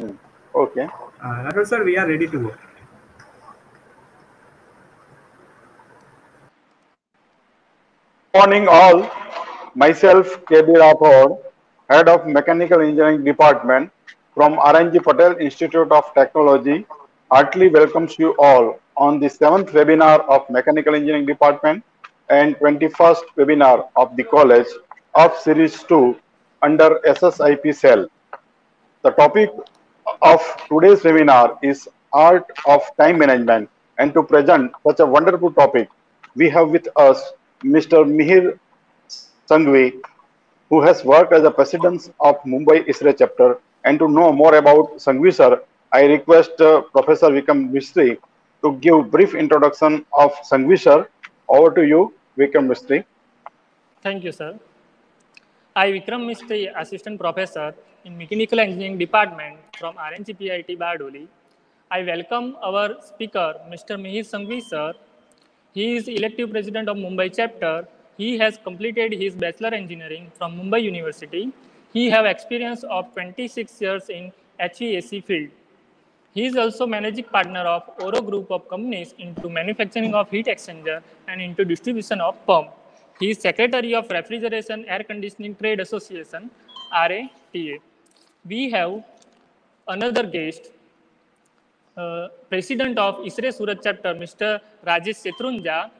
Okay. Uh, Rathod sir, we are ready to go. Morning all. Myself KB Rathod, Head of Mechanical Engineering Department from RNG Patel Institute of Technology, heartily welcomes you all on the seventh webinar of Mechanical Engineering Department and 21st webinar of the College of Series 2 under SSIP cell. The topic of today's webinar is Art of Time Management and to present such a wonderful topic, we have with us Mr. Mihir Sanghavi, who has worked as a president of Mumbai ISHRAE chapter. And to know more about Sanghavi sir, I request uh, Professor Vikram Mistry to give brief introduction of Sanghavi sir. Over to you, Vikram Mistry. Thank you, sir. I, Vikram Mistry, Assistant Professor in Mechanical Engineering Department from RNGPIT Bardoli. I welcome our speaker, Mr. Mihir Sanghavi, sir. He is elective president of Mumbai chapter. He has completed his bachelor engineering from Mumbai University. He have experience of 26 years in HVAC field. He is also managing partner of Auro Group of companies into manufacturing of heat exchanger and into distribution of pump. He is secretary of Refrigeration Air Conditioning Trade Association, RATA. We have another guest, uh, president of ISHRAE Surat chapter, Mr. Rajesh Setrunja.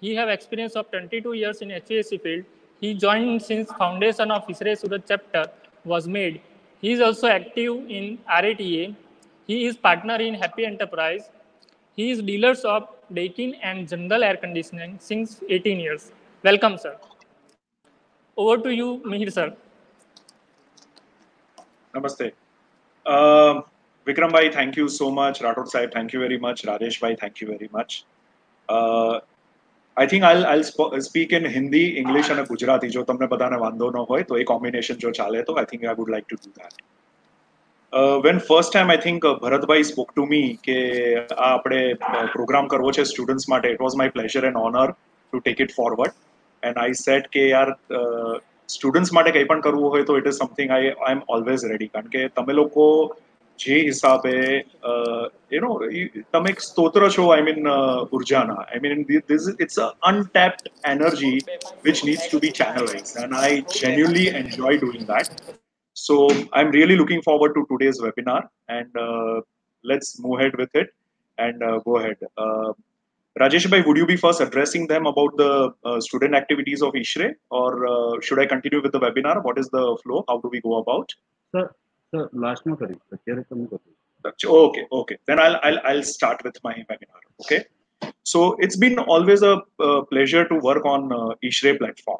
He have experience of 22 years in HVAC field. He joined since foundation of ISHRAE Surat chapter was made. He is also active in RATA. He is partner in Happy Enterprise. He is dealers of Daikin and General Air Conditioning since 18 years. Welcome, sir. Over to you, Mihir, sir. Namaste. Uh, Vikram bhai, thank you so much. Rathod Sahib, thank you very much. Rajesh bhai, thank you very much. Uh, I think I'll I'll sp speak in Hindi, English અને ગુજરાતી જો તમને બધાને વાંધો ન હોય તો એ combination જો ચાલે તો I think I would like to do that. Uh, when first time I think uh, Bharatbhai spoke to me કે આ આપણે પ્રોગ્રામ કરવો છે સ્ટુડન્ટ્સ માટે it was my pleasure and honor to take it forward and I said કે યાર students માટે કંઈ પણ કરવું હોય તો it is something I I am always ready કારણ કે તમે લોકો જે હિસાબે યુ નો તમે એક સ્તોત્ર છો આઈ મીન ઉર્જાના I mean this it's a untapped energy which needs to be channelise and I genuinely enjoy doing that So I'm really looking forward to today's webinar and uh, let's move ahead with it and uh, go ahead. Uh, Rajesh bhai, would you be first addressing them about the uh, student activities of ISHRAE or uh, should I continue with the webinar? What is the flow? How do we go about? Sir, sir, last no kari. Okay, okay. Then I'll, I'll, I'll start with my webinar. Okay. So it's been always a uh, pleasure to work on ISHRAE platform.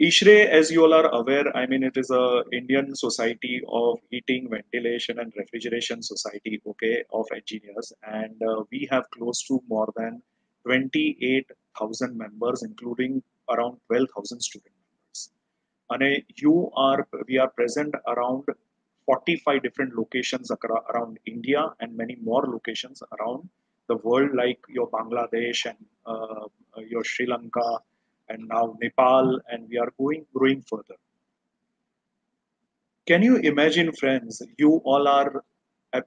ISHRAE, as you all are aware, I mean, it is a Indian Society of Heating, Ventilation and Refrigeration Society, okay, of engineers. And uh, we have close to more than 28,000 members, including around 12,000 student members. And you are, we are present around 45 different locations around India and many more locations around the world, like your Bangladesh and uh, your Sri Lanka, and now Nepal, and we are going growing further. Can you imagine, friends? You all are,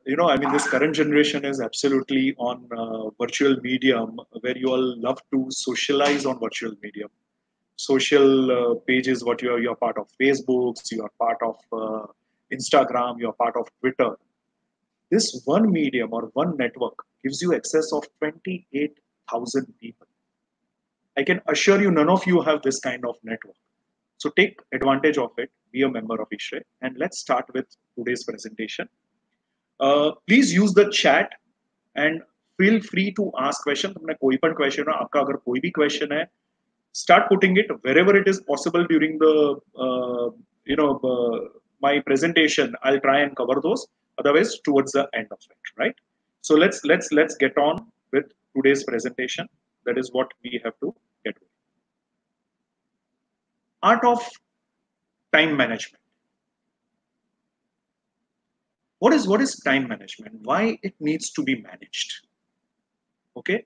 you know, I mean, this current generation is absolutely on uh, virtual medium, where you all love to socialize on virtual medium. Social uh, pages, what you are, you are part of Facebooks, you are part of uh, Instagram, you are part of Twitter. This one medium or one network gives you access of 28,000 people. I can assure you none of you have this kind of network. So take advantage of it, be a member of ISHRAE, and let's start with today's presentation. Uh, please use the chat and feel free to ask questions. तुमने कोई any question है, आपका अगर कोई भी question start putting it wherever it is possible during the uh, you know uh, my presentation. I'll try and cover those. Otherwise, towards the end of it, right? So let's let's let's get on with today's presentation. That is what we have to Art of time management. What is what is time management? Why it needs to be managed? Okay,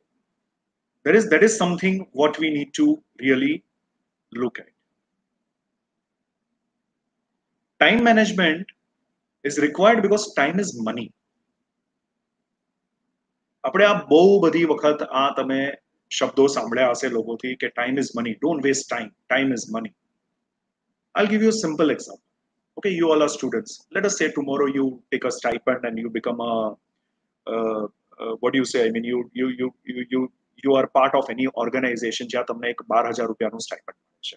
that is that is something what we need to really look at. Time management is required because time is money આપણે આ બહુ બધી વખત આ તમે શબ્દો સાંભળ્યા હશે લોકોથી કે time is money don't waste time time is money I'll give you a simple example. Okay, you all are students. Let us say tomorrow you take a stipend and you become a, uh, uh, what do you say? I mean, you you you you you you are part of any organization જ્યાં તમને એક બાર હજાર રૂપિયાનું stipend મળે છે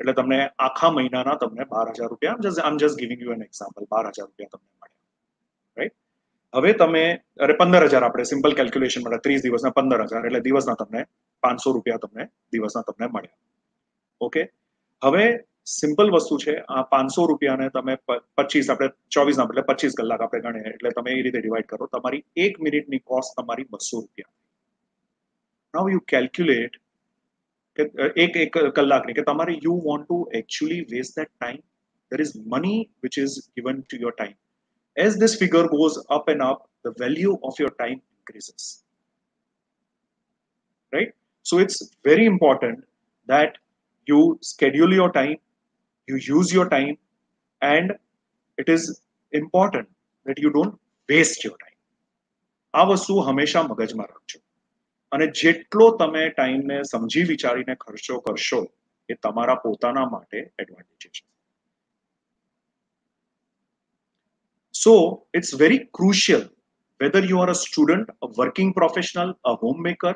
એટલે તમને આખા મહિનાના તમને બાર હજાર રૂપિયા જસ્ટ આમ just giving you an example બાર હજાર રૂપિયા તમને મળ્યા રાઈટ હવે તમે અરે પંદર હજાર આપણે સિમ્પલ કેલ્ક્યુલેશન મળે ત્રીસ દિવસના પંદર હજાર એટલે દિવસના તમને પાંચસો રૂપિયા તમને દિવસના તમને મળ્યા ઓકે હવે સિમ્પલ વસ્તુ છે આ પાંચસો રૂપિયાને તમે પચીસ આપણે ચોવીસ ના એટલે પચીસ કલાક આપણે ગણીએ એટલે તમે એ રીતે ડિવાઈડ કરો તમારી એક મિનિટની કોસ્ટ તમારી બસો રૂપિયા નાવ યુ કેલ્ક્યુલેટ કે એક એક કલાકની કે તમારે you want to actually waste that time there is money which is given to your time. As this figure goes up and up, the value of your time increases. Right? So it's very important that you schedule your time, you use your time, and it is important that you don't waste your time. આ વસ્તુ હંમેશા મગજમાં રાખજો અને જેટલો તમે ટાઈમને સમજી વિચારીને ખર્ચો કરશો એ તમારા પોતાના માટે એડવાન્ટેજ છે So it's very crucial whether you are a student, a working professional, a homemaker,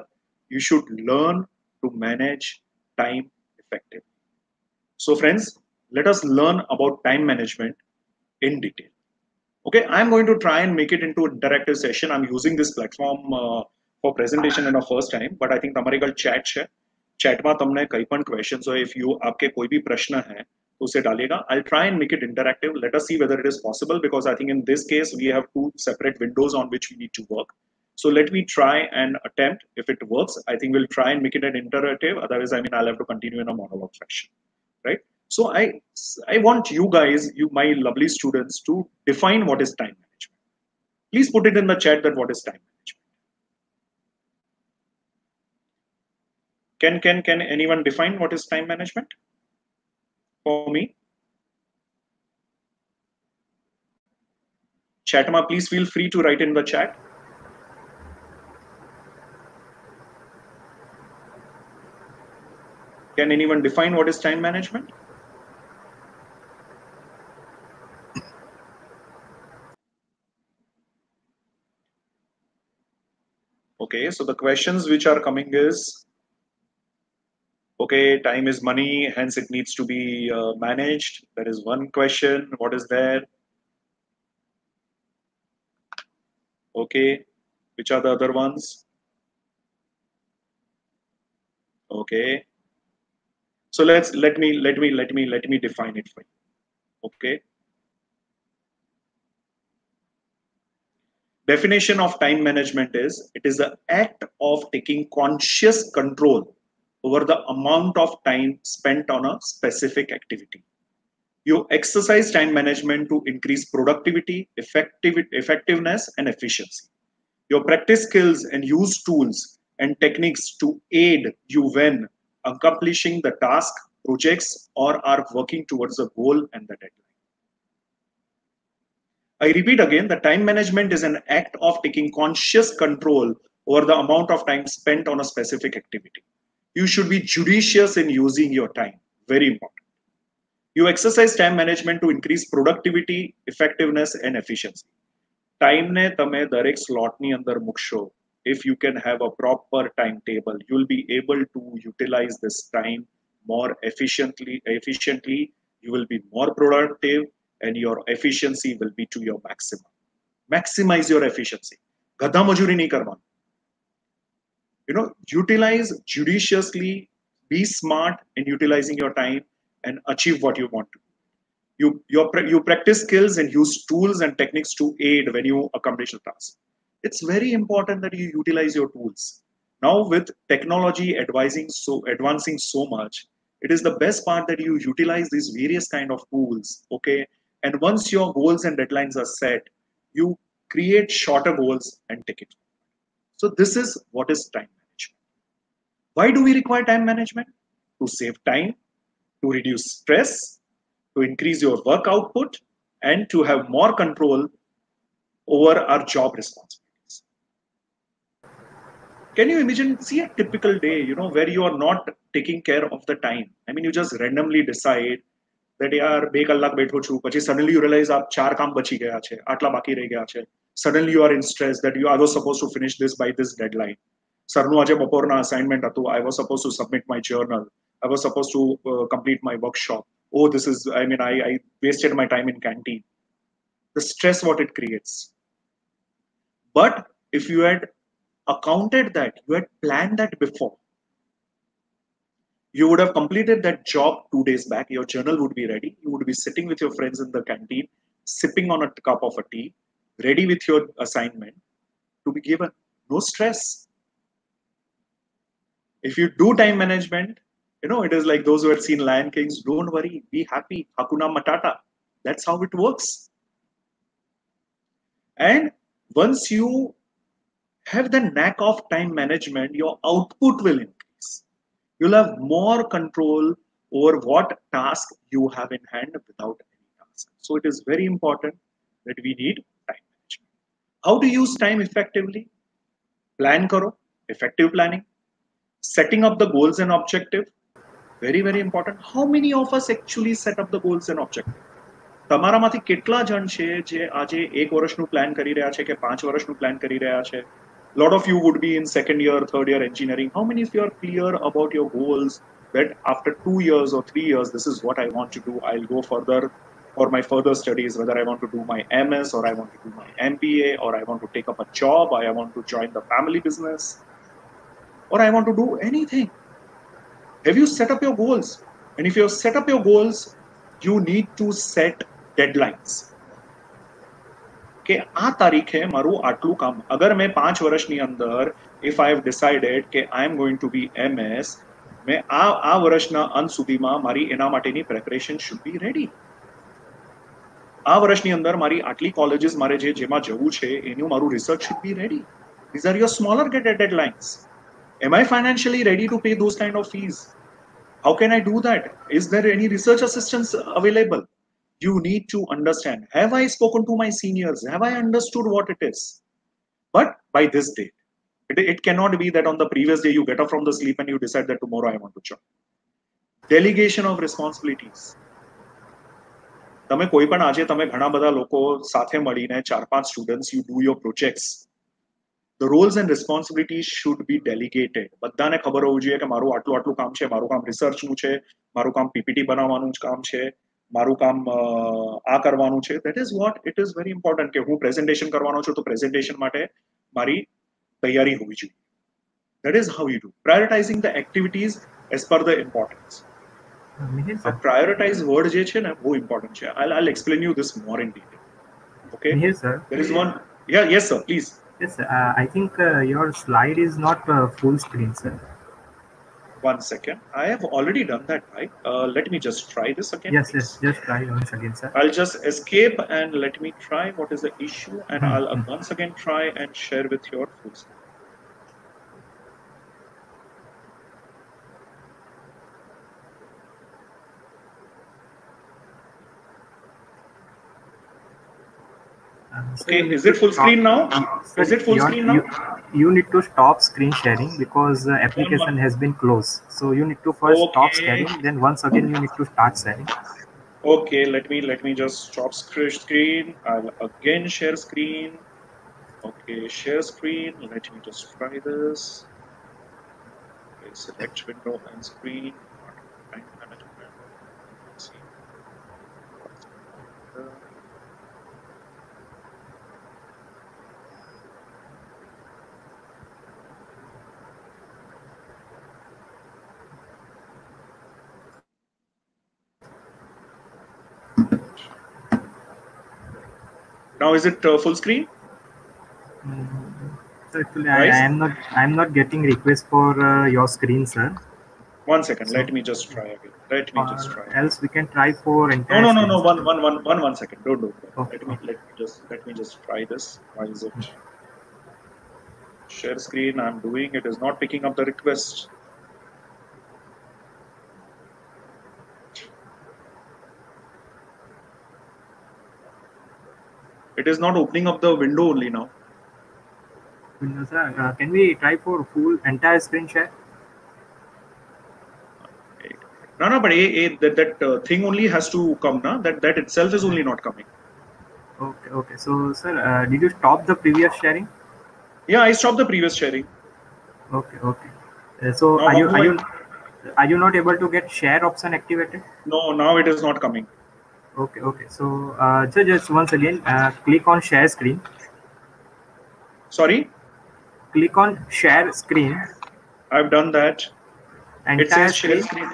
you should learn to manage time effectively. So, friends, let us learn about time management in detail. Okay, I'm going to try and make it into an interactive session. I'm using this platform uh, for presentation in a first time, but I think તમારી કલ chat છે ચેટમાં તમને કઈ પણ questions હોય if you આપકે કોઈ भी પ્રશ્ન है तो उसे डालिएगा I'll try and make it interactive. Let us see whether it is possible because I think in this case we have two separate windows on which we need to work. So let me try and attempt. If it works, I think we'll try and make it an interactive. Otherwise, I mean, I'll have to continue in a monologue fashion, right? So I, I want you guys, you my lovely students, to define what is time management. Please put it in the chat that what is time management. Can can can anyone define what is time management? for me. Chatma, please feel free to write in the chat. Can anyone define what is time management? Okay, so the questions which are coming is okay time is money hence it needs to be uh, managed. That is one question what is there? Okay which are the other ones? Okay. So let's let me let me let me let me define it for you. Okay definition of time management is it is the act of taking conscious control over the amount of time spent on a specific activity. You exercise time management to increase productivity, effective, effectiveness, and efficiency. You practice skills and use tools and techniques to aid you when accomplishing the task, projects, or are working towards a goal and the deadline. I repeat again, the time management is an act of taking conscious control over the amount of time spent on a specific activity you should be judicious in using your time. Very important. You exercise time management to increase productivity, effectiveness, and efficiency. Tame darek slot ni andar muksho. If you can have a proper timetable, you'll be able to utilize this time more efficiently. Efficiently, you will be more productive, and your efficiency will be to your maximum. Maximize your efficiency. गधा मजूरी You know, utilize judiciously, be smart in utilizing your time and achieve what you want to. You, your, you practice skills and use tools and techniques to aid when you accomplish a task. It's very important that you utilize your tools. Now with technology advising so advancing so much, it is the best part that you utilize these various kind of tools okay and once your goals and deadlines are set you create shorter goals and take it so this is what is time management. why do we require time management? To save time, to reduce stress, to increase your work output, and to have more control over our job responsibilities. Can you imagine? See a typical day, you know, where you are not taking care of the time. I mean, you just randomly decide that યાર બે કલાક બેઠો છું પછી suddenly you realize આપ ચાર કામ બચી ગયા છે આટલા બાકી રહી ગયા છે suddenly you are in stress that you I was supposed to finish this by this deadline સરનું આજે બપોરના assignment હતું I was supposed to submit my journal I was supposed to uh, complete my workshop oh this is I mean I, I wasted my time in canteen the stress what it creates but if you had accounted that you had planned that before you would have completed that job two days back. Your journal would be ready. You would be sitting with your friends in the canteen, sipping on a cup of a tea, ready with your assignment to be given. No stress. If you do time management, you know, it is like those who had seen Lion Kings, don't worry, be happy. Hakuna Matata. That's how it works. And once you have the knack of time management, your output will increase you'll have more control over what task you have in hand without any task. So it is very important that we need time management. How to use time effectively? Plan karo, effective planning. Setting up the goals and objective, very, very important. How many of us actually set up the goals and objective? તમારામાંથી કેટલા જણ છે જે આજે એક વર્ષનું plan કરી રહ્યા છે કે પાંચ વર્ષનું પ્લાન કરી રહ્યા છે lot of you would be in second year third year engineering. How many of you are clear about your goals that after two years or three years this is what i want to do i'll go further for my further studies whether i want to do my ms or i want to do my mba or i want to take up a job or i want to join the family business or i want to do anything. Have you set up your goals? And if you have set up your goals you need to set deadlines કે આ તારીખે મારું આટલું કામ અગર મેં પાંચ વર્ષની અંદર ઇફ આઈ હેવ ડિસાઇડેડ કે I am going to be MS મેં આ આ વર્ષના અંત સુધીમાં મારી એના માટેની પ્રેપરેશન શુડ બી રેડી આ વર્ષની અંદર મારી આટલી કોલેજીસ મારે જે જેમાં જવું છે એનું મારું research should be ready these are your smaller get deadlines am i financially ready to pay those kind of fees how can i do that is there any research assistance available you need to understand have i spoken to my seniors have i understood what it is but by this date it, it cannot be that on the previous day you get up from the sleep and you decide that tomorrow i want to join delegation of responsibilities તમે કોઈ પણ આજે તમે ઘણા બધા લોકો સાથે મળીને ચાર પાંચ students you do your projects the roles and responsibilities should be delegated બધાને ખબર હોવું જોઈએ કે મારું આટલું આટલું કામ છે મારું કામ રિસર્ચનું છે મારું કામ પીપીટી બનાવવાનું જ કામ છે મારું કામ આ કરવાનું છે that is what it is very important કે હું પ્રેઝન્ટેશન કરવાનો છું તો પ્રેઝન્ટેશન માટે મારી તૈયારી હોવી જોઈએ that is how you do prioritising the activities as per the importance Mihir આ sir, પ્રાયોરિટાઇઝ વર્ડ જે છે ને બહુ ઇમ્પોર્ટન્ટ છે I I explain you this more in detail okay Mihir sir, there is one yeah yes sir please yes, sir, uh, I think uh, your slide is not uh, full screen, sir. one second i have already done that right uh, let me just try this again Yes, please. yes, just try once again, sir. I'll just escape and let me try what is the issue, and Hmm, I'll uh, hmm. once again try and share with your full screen. Okay, is it full screen now? Sir, Is it full screen now? You, you need to stop screen sharing because the application has been closed. So you need to first stop sharing, then once again you need to start sharing. Okay, let me let me just stop screen. I'll again share screen. Okay, share screen. Let me just try this. Okay, select window and screen. Time management. Let's see. Now is it uh, full screen? Mm, actually, I, I am not I am not getting request for uh, your screen, sir. One second. Let me just try again. Let me just Or try. else we can try for No, entire. no, no, no. screen, One, one, one, one, one second. Don't do that. Okay, Let me, let me just, let me just try this. Why is it? Share screen. I'm doing. It is not picking up the request. It is not opening up the window only now. Windows, sir. Uh, can we try for full entire screen share? No, no, but a, a, that, that uh, thing only has to come now. That that itself is only not coming. Okay, okay. So, sir, uh, did you stop the previous sharing? Yeah, I stopped the previous sharing. Okay, okay. Uh, so, Now, are you are do you are you not able to get share option activated? No, now it is not coming. Okay, okay. So, uh, so just once again, uh, click on share screen. Sorry, Click on share screen. I've done that. And it says share screen.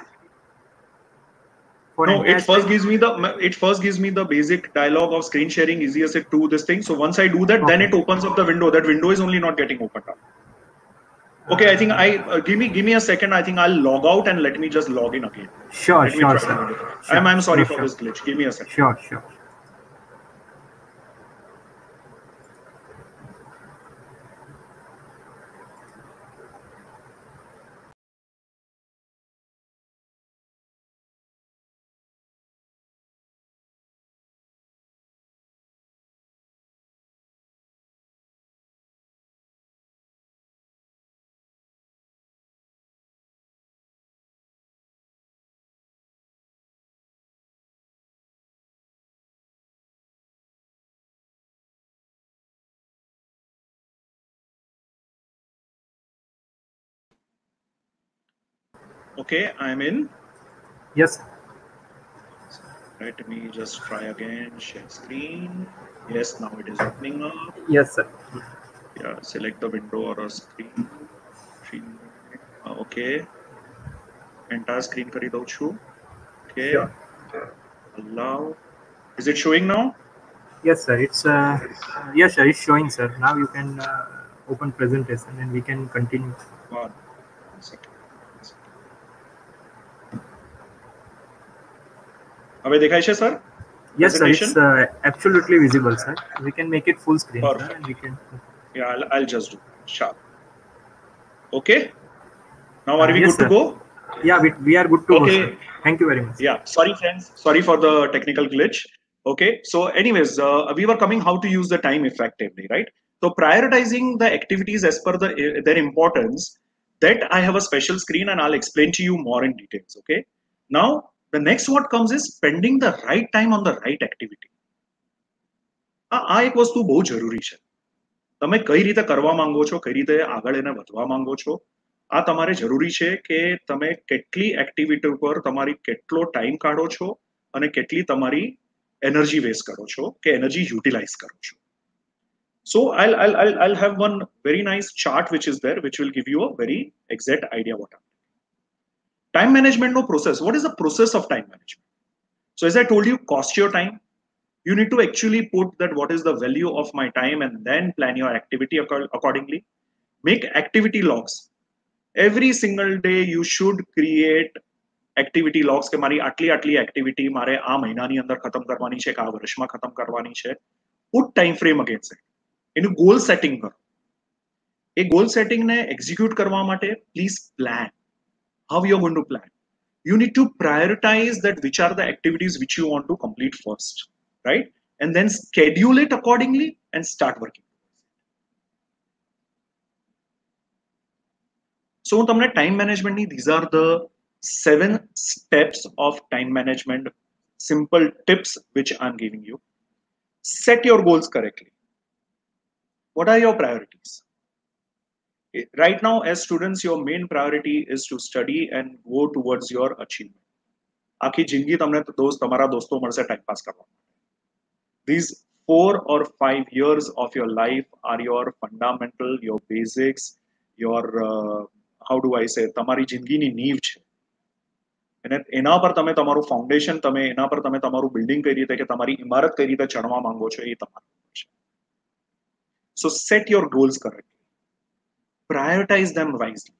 For No, it first screen? gives me the it first gives me the basic dialog of screen sharing easy as it to this thing. So once I do that, then it opens up the window. That window is only not getting opened up. Okay, I think I uh, give me give me a second. I think I'll log out and let me just log in again. Sure, Let sure, try sir. it. Sure, I'm I'm sorry sure, for sure. this glitch. Give me a second. Sure, sure. Okay, I'm in. Yes. Let me just try again. Share screen. Yes, now it is opening up. Yes, sir. Yeah, select the window or a screen. Uh, okay. Entire screen kari show. Okay. Sure. Allow. Is it showing now? Yes, sir. It's uh, yes, sir. It's showing, sir. Now you can uh, open presentation and we can continue. One second. હવે દેખાય છે sir Yes, sir. It's Presentation? uh, absolutely visible, sir. We can make it full screen, sir, Perfect. and we can. Yeah, I'll, I'll just do it. Sharp. Okay. Now are Uh, we yes, good to sir. go? Yeah, we, we are good to Okay. go. Sir. Thank you very much. Yeah. Sorry, friends. Sorry for the technical glitch. Okay. So, anyways, uh, we were coming how to use the time effectively, right? So, prioritizing the activities as per the their importance. That I have a special screen and I'll explain to you more in details. Okay. Now, the next what comes is spending the right time on the right activity. આ એક વસ્તુ બહુ જરૂરી છે તમે કઈ રીતે કરવા માંગો છો કઈ રીતે આગળ એને વધવા માંગો છો આ તમારે જરૂરી છે કે તમે કેટલી એક્ટિવિટી ઉપર તમારી કેટલો ટાઈમ કાઢો છો અને કેટલી તમારી એનર્જી વેસ્ટ કરો છો કે એનર્જી યુટિલાઇઝ કરો છો I'll, I'll i'll i'll have one very nice chart which is there which will give you a very exact idea what I'm time management no process what is the process of time management so as i told you cost your time you need to actually put that what is the value of my time and then plan your activity acco- accordingly make activity logs every single day you should create activity logs કે મારી આટલી આટલી activity મારે આ મહિનાની અંદર ખતમ કરવાની છે કે આ વર્ષમાં ખતમ કરવાની છે put time frame against it એનું goal setting કરો એ goal setting ને execute કરવા માટે please plan how you're going to plan you need to prioritize that which are the activities which you want to complete first right and then schedule it accordingly and start working so હું તમને time management ની these are the seven steps of time management simple tips which i'm giving you set your goals correctly what are your priorities right now as students your main priority is to study and go towards your achievement આખી જિંદગી તમને તો દોસ્ત તમારા દોસ્તો મળશે time pass કરવા માટે these four or five years of your life are your fundamental your basics your uh, how do i say તમારી જિંદગીની નીવ છે અને એના પર તમે તમારું ફાઉન્ડેશન તમે એના પર તમે તમારું બિલ્ડિંગ કઈ રીતે કે તમારી ઇમારત કઈ રીતે ચણવા માંગો છો એ તમારું છે so set your goals correctly prioritize them wisely.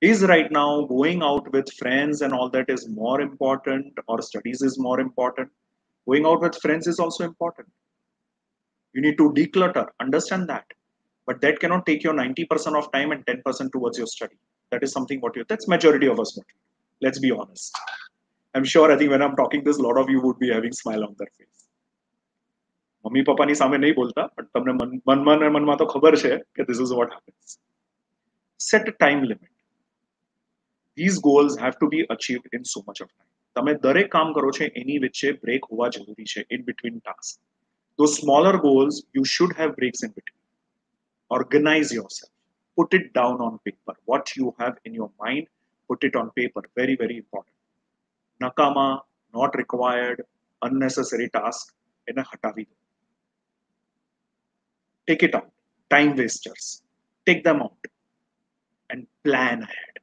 Is right now going out with friends and all that is more important, or studies is more important? Going out with friends is also important. You need to declutter, understand that. But that cannot take your 90% of time and 10% towards your study. That is something what you that's majority of us. Let's be honest. I'm sure I think when I'm talking this, a lot of you would be having smile on their face. Mummy પપ્પાની સામે નહીં બોલતા પણ તમને મનમાં ને મનમાં તો ખબર છે કે this is what happens set time limit these goals have to be achieved in so much of time તમે દરેક કામ કરો છો એની વચ્ચે બ્રેક હોવા જરૂરી છે in between tasks those smaller goals you should have breaks in between organize yourself put it down on paper what you have in your mind put it on paper very very important nakama not required unnecessary task એને હટાવી દો take it out time wasters take them out and plan ahead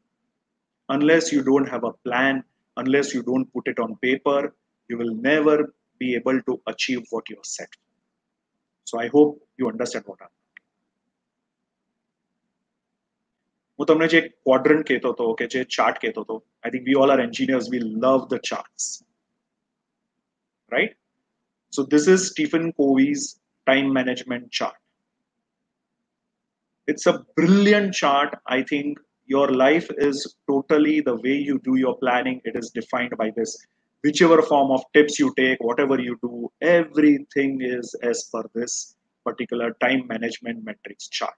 unless you don't have a plan unless you don't put it on paper you will never be able to achieve what you are set so i hope you understand what i'm હું તમને જે quadrant કહેતો હતો કે જે chart કહેતો હતો I think we all are engineers we love the charts right so this is Stephen કોવીઝ time management chart. It's a brilliant chart. I think your life is totally the way you do your planning, it is defined by this. Whichever form of tips you take, whatever you do, everything is as per this particular time management metrics chart.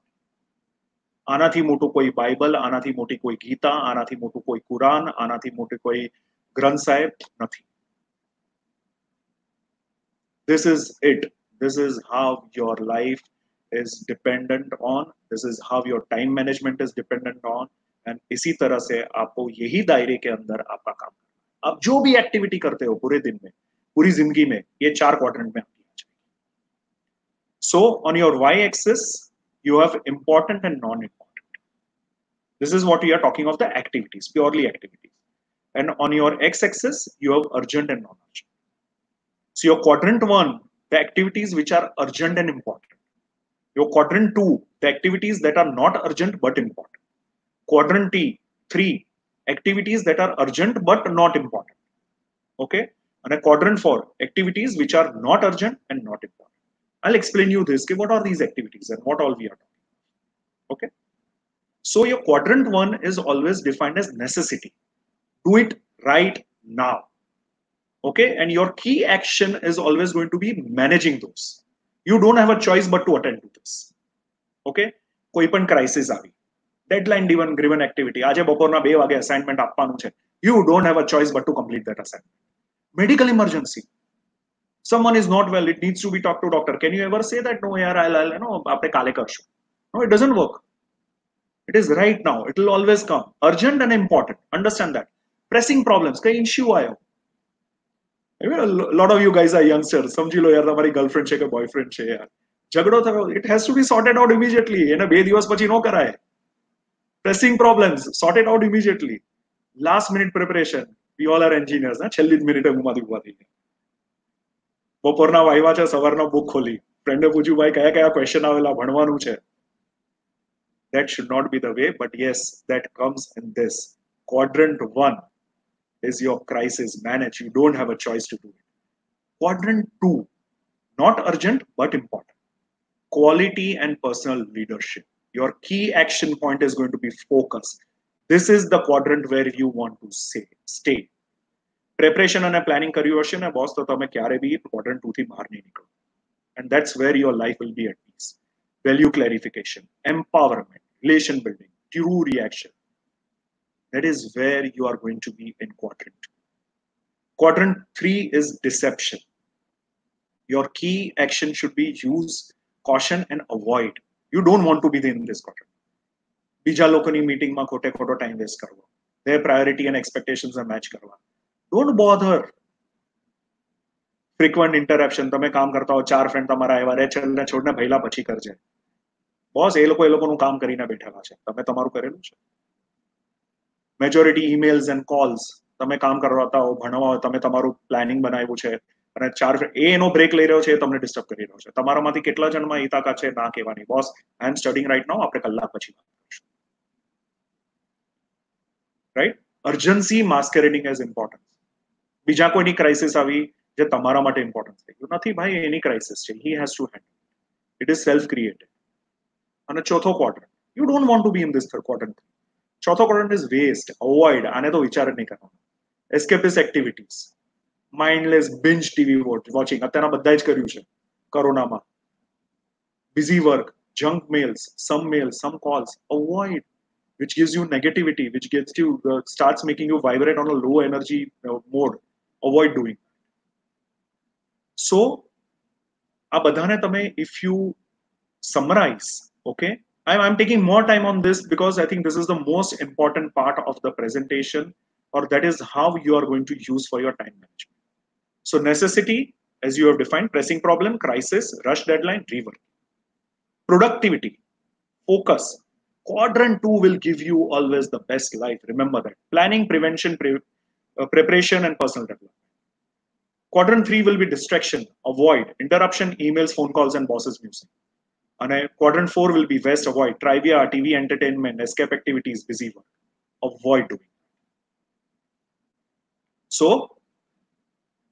આનાથી મોટું કોઈ Bible આનાથી મોટી કોઈ ગીતા આનાથી મોટું કોઈ કુરાન આનાથી મોટી કોઈ ગ્રંથ સાહેબ નથી this is it this is how your life is dependent on this is how your time management is dependent on and इसी तरह से आपको यही दायरे के अंदर आपका काम करना आप जो भी एक्टिविटी करते हो पूरे दिन में पूरी जिंदगी में ये चार क्वाड्रेंट में आपकी आ जाएगी so on your Y axis you have important and non-important this is what we are talking of the activities purely activities and on your x-axis you have urgent and non-urgent so your quadrant one the activities which are urgent and important. your quadrant two, the activities that are not urgent but important. Quadrant T, three, activities that are urgent but not important. Okay. And a quadrant four, activities which are not urgent and not important. I'll explain you this. Okay, what are these activities and what all we are talking. Okay. So your quadrant one is always defined as necessity. Do it right now okay and your key action is always going to be managing those you don't have a choice but to attend to this okay કોઈ પણ crisis આવી deadline ડિવન ગ્રીવન activity આજે બપોરના બે વાગે assignment આપવાનું છે you don't have a choice but to complete that assignment medical emergency someone is not well it needs to be talked to doctor can you ever say that no yaar i'll, I'll no આપણે કાલે કરશું no it doesn't work it is right now it will always come urgent and important understand that pressing problems કઈ issue આવ્યો lot of you guys are youngsters સમજી લો યાર તમારી girlfriend છે કે બોયફ્રેન્ડ છે યાર ઝઘડો થયો it has to be sorted out immediately એને બે દિવસ પછી નો કરાય pressing problems sorted out immediately last minute preparation we all are engineers હા છેલ્લી જ મિનિટે ઉમાંથી ઉભા થઈ બપોરના વાયવા છે સવારના બુક ખોલી ફ્રેન્ડે પૂછ્યું ભાઈ કયા કયા ક્વેશ્ચન આવેલા ભણવાનું છે that should not be the way but yes that comes in this quadrant 1 is your crisis manage you don't have a choice to do it quadrant 2 not urgent but important quality and personal leadership your key action point is going to be focus this is the quadrant where you want to say stay preparation અને planning કર્યું હશે ને boss તો તમે ક્યારે બી quadrant 2 થી બહાર નહીં નીકળો and that's where your life will be at peace value clarification empowerment relation building true reaction that is where you are going to be in quadrant. Quadrant three is deception. Your key action should be use caution and avoid. You don't want to be in this quadrant. બીજા લોકોની મીટિંગમાં ખોટે ખોટો time waste કરવો their priority and expectations ને match કરવા don't bother frequent interruption તમે કામ કરતા હો ચાર ફ્રેન્ડ તમારા આવ્યા રે છેલ્લે છોડને ભૈલા પછી કરજે બોસ એ લોકો એ લોકોનું કામ કરીને બેઠેલા છે તમે તમારું કરેલું છે મેજોરિટી ઈમેલ્સ એન્ડ કોલ્સ તમે કામ કરતા હો, ભણવા તમે તમારું પ્લાનિંગ બનાવ્યું છે અને ચાર એ એનો બ્રેક લઈ રહ્યો છે એ તમને ડિસ્ટર્બ કરી રહ્યો છે. તમારામાંથી કેટલા જણમાં એ તાકાત છે? ના કહેવાની. Boss I am studying right now આપણે કલાક પછી right urgency masquerading as importance બીજા કોઈની ક્રાઇસિસ આવી જે તમારા માટે ઇમ્પોર્ટન્સ થઈ ગયું નથી ભાઈ, એની ક્રાઇસિસ છે. He has to handle it is self created અને ચોથો quarter you don't want to be in this quarter ચોથો ક્વોડ્રન્ટ ઇઝ વેસ્ટ અવોઇડ આને તો વિચાર જ નહીં કરવાનો escapist activities mindless binge TV watching અત્યારના બધા જ કર્યું છે Coronama. Busy work, junk mails, some mails, some calls. Avoid, which gives you negativity, which gets you uh, starts making you vibrate on a low energy uh, mode. Avoid doing. So, આ બધાને તમે if you summarize, okay, I'm, I'm taking more time on this because I think this is the most important part of the presentation, or that is how you are going to use for your time management. So necessity, as you have defined, pressing problem, crisis, rush deadline, rework. Productivity, focus. Quadrant two will give you always the best life. Remember that. Planning, prevention, pre- uh, preparation, and personal development. Quadrant three will be distraction, avoid, interruption, emails, phone calls, and bosses' music. And a quadrant 4 will be best avoid. Trivia tv entertainment escape activities busy work. Avoid doing so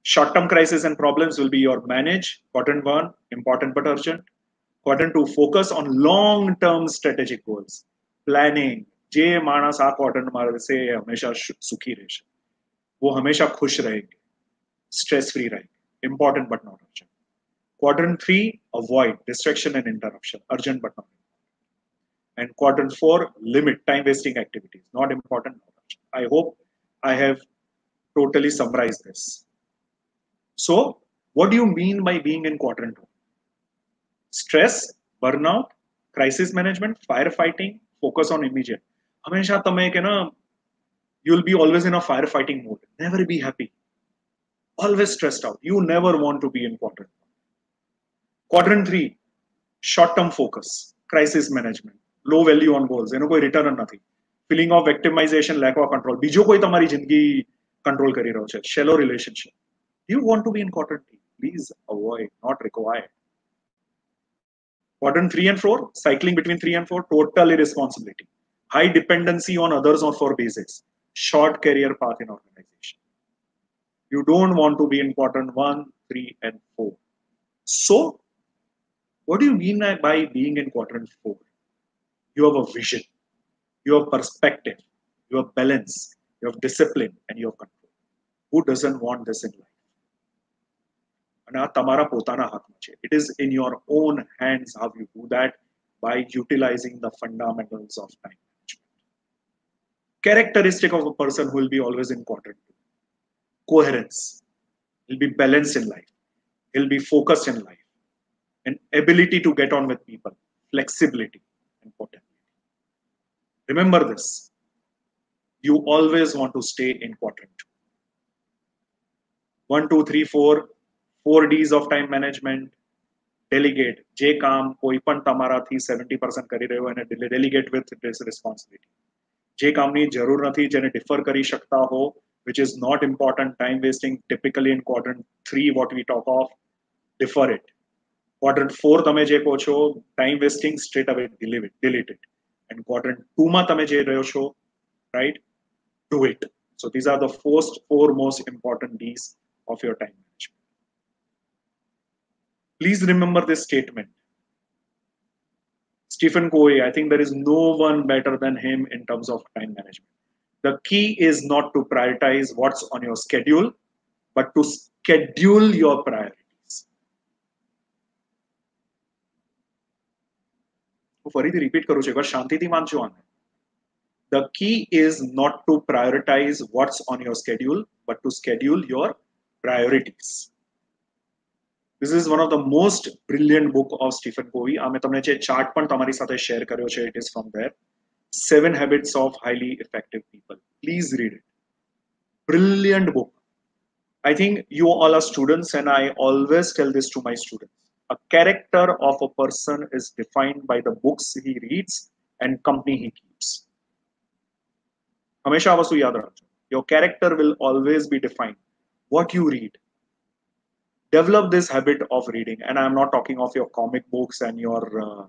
short-term crisis and problems will be your manage. Quadrant 1 important but urgent. Quadrant 2 focus on long-term strategic goals. Planning. જે માણસ આ ક્વાર્ટરમાં રહેશે એ હંમેશા સુખી રહેશે वो हमेशा खुश रहेंगे स्ट्रेस फ्री रहेंगे important but not urgent Quadrant 3, avoid distraction and interruption, urgent but not important. And quadrant 4, limit time wasting activities, not important. I hope I have totally summarized this. So, what do you mean by being in quadrant 2? Stress, burnout, crisis management, firefighting, focus on immediate. You'll be always in a firefighting mode. Never be happy. Always stressed out. You never want to be in quadrant quadrant 3 short term focus crisis management low value on goals એનો કોઈ return નથી feeling of victimization lack of control બીજો કોઈ તમારી જિંદગી control કરી રહ્યો છે shallow relationship you want to be in quadrant 3 please avoid not required quadrant 3 and 4 cycling between 3 and 4 total irresponsibility high dependency on others or for basics short career path in organization you don't want to be in quadrant 1 3 and 4 so what do you mean by being in quadrant four? You have a vision, you have perspective, you have balance, you have discipline, and you have control. Who doesn't want this in life? It is in your own hands how you do that by utilizing the fundamentals of time management. Characteristic of a person who will be always in quadrant two coherence. He'll be balanced in life. He'll be focused in life And ability to get on with people. Flexibility and potentiality. Remember this. You always want to stay in quadrant two. One, two, three, four, four D's of time management. Delegate. જે કામ કોઈ પણ તમારાથી 70% કરી રહ્યો એને delegate with this responsibility. જે કામની જરૂર નથી જેને ડિફર કરી શકતા હો which is not important time wasting typically in quadrant 3 what we talk of defer it quadrant 4 તમે જે કહો છો time wasting straight away delete it delete it and quadrant 2 માં તમે જે રહ્યો છો right do it so these are the first four most important D's of your time management please remember this statement Stephen Covey, I think there is no one better than him in terms of time management. The key is not to prioritize what's on your schedule, but to schedule your priorities. હું ફરીથી repeat કરું છું એકવાર શાંતિથી વાંચો આને The key is not to prioritize what's on your schedule, but to schedule your priorities. This is one of the most brilliant book of Stephen Covey. આ મેં તમને જે ચાર્ટ પણ તમારી સાથે શેર કર્યો છે it is from there. Seven Habits of Highly Effective People. Please read it. Brilliant book. I think you all are students, and I always tell this to my students. a character of a person is defined by the books he reads and company he keeps. हमेशा याद रखो your character will always be defined. What you read. Develop this habit of reading. And i'm not talking of your comic books and your uh,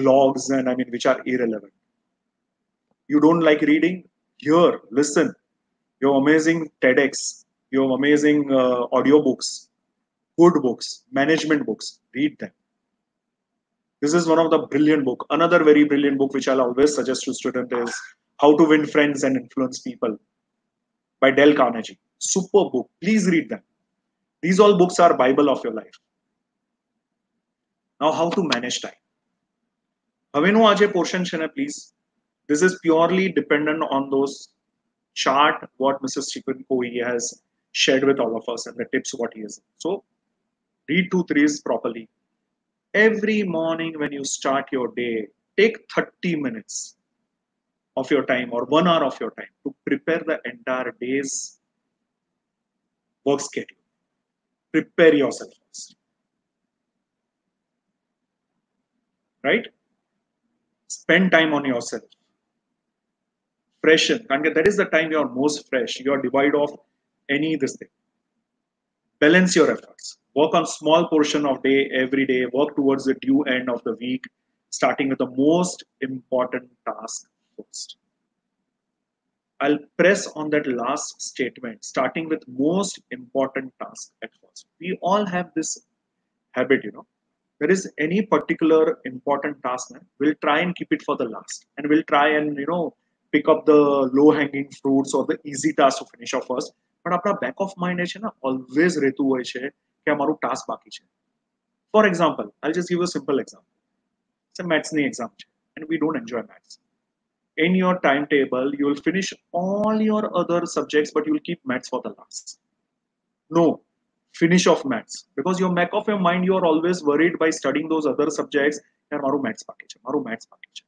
blogs and i mean which are irrelevant. You don't like reading? Hear listen. Your amazing tedx your amazing uh, audiobooks good books, management books, read them. This is one of the brilliant book. Another very brilliant book which I'll always suggest to student is How to Win Friends and Influence People by Dale Carnegie. Super book. Please read them. These all books are Bible of your life. Now, how to manage time. હવેનું આ જે portion છે ને please this is purely dependent on those chart what Mrs. stephen Covey has shared with all of us and the tips what he is so read two threes properly. Every morning when you start your day, take 30 minutes of your time or one hour of your time to prepare the entire day's work schedule. Prepare yourself first. Right? Spend time on yourself. Freshen. That is the time you are most fresh. You are devoid of any this thing. Balance your efforts. Work on small portion of day every day. Work towards the due end of the week, starting with the most important task first. I'll press on that last statement, starting with most important task at first. We all have this habit, you know. There is any particular important task, man, we'll try and keep it for the last, and we'll try and you know pick up the low-hanging fruits or the easy task to finish off first. પણ આપણા back of mind છે ને always રહેતું હોય છે કે અમારું task બાકી છે for example I just give a simple example it's a મેથ્સની exam છે and we don't enjoy maths in your timetable you will finish all your other subjects but you will keep maths for the last no finish off maths because your back of your mind you are always worried by studying those other subjects yaar maru maths બાકી છે મારું maths બાકી છે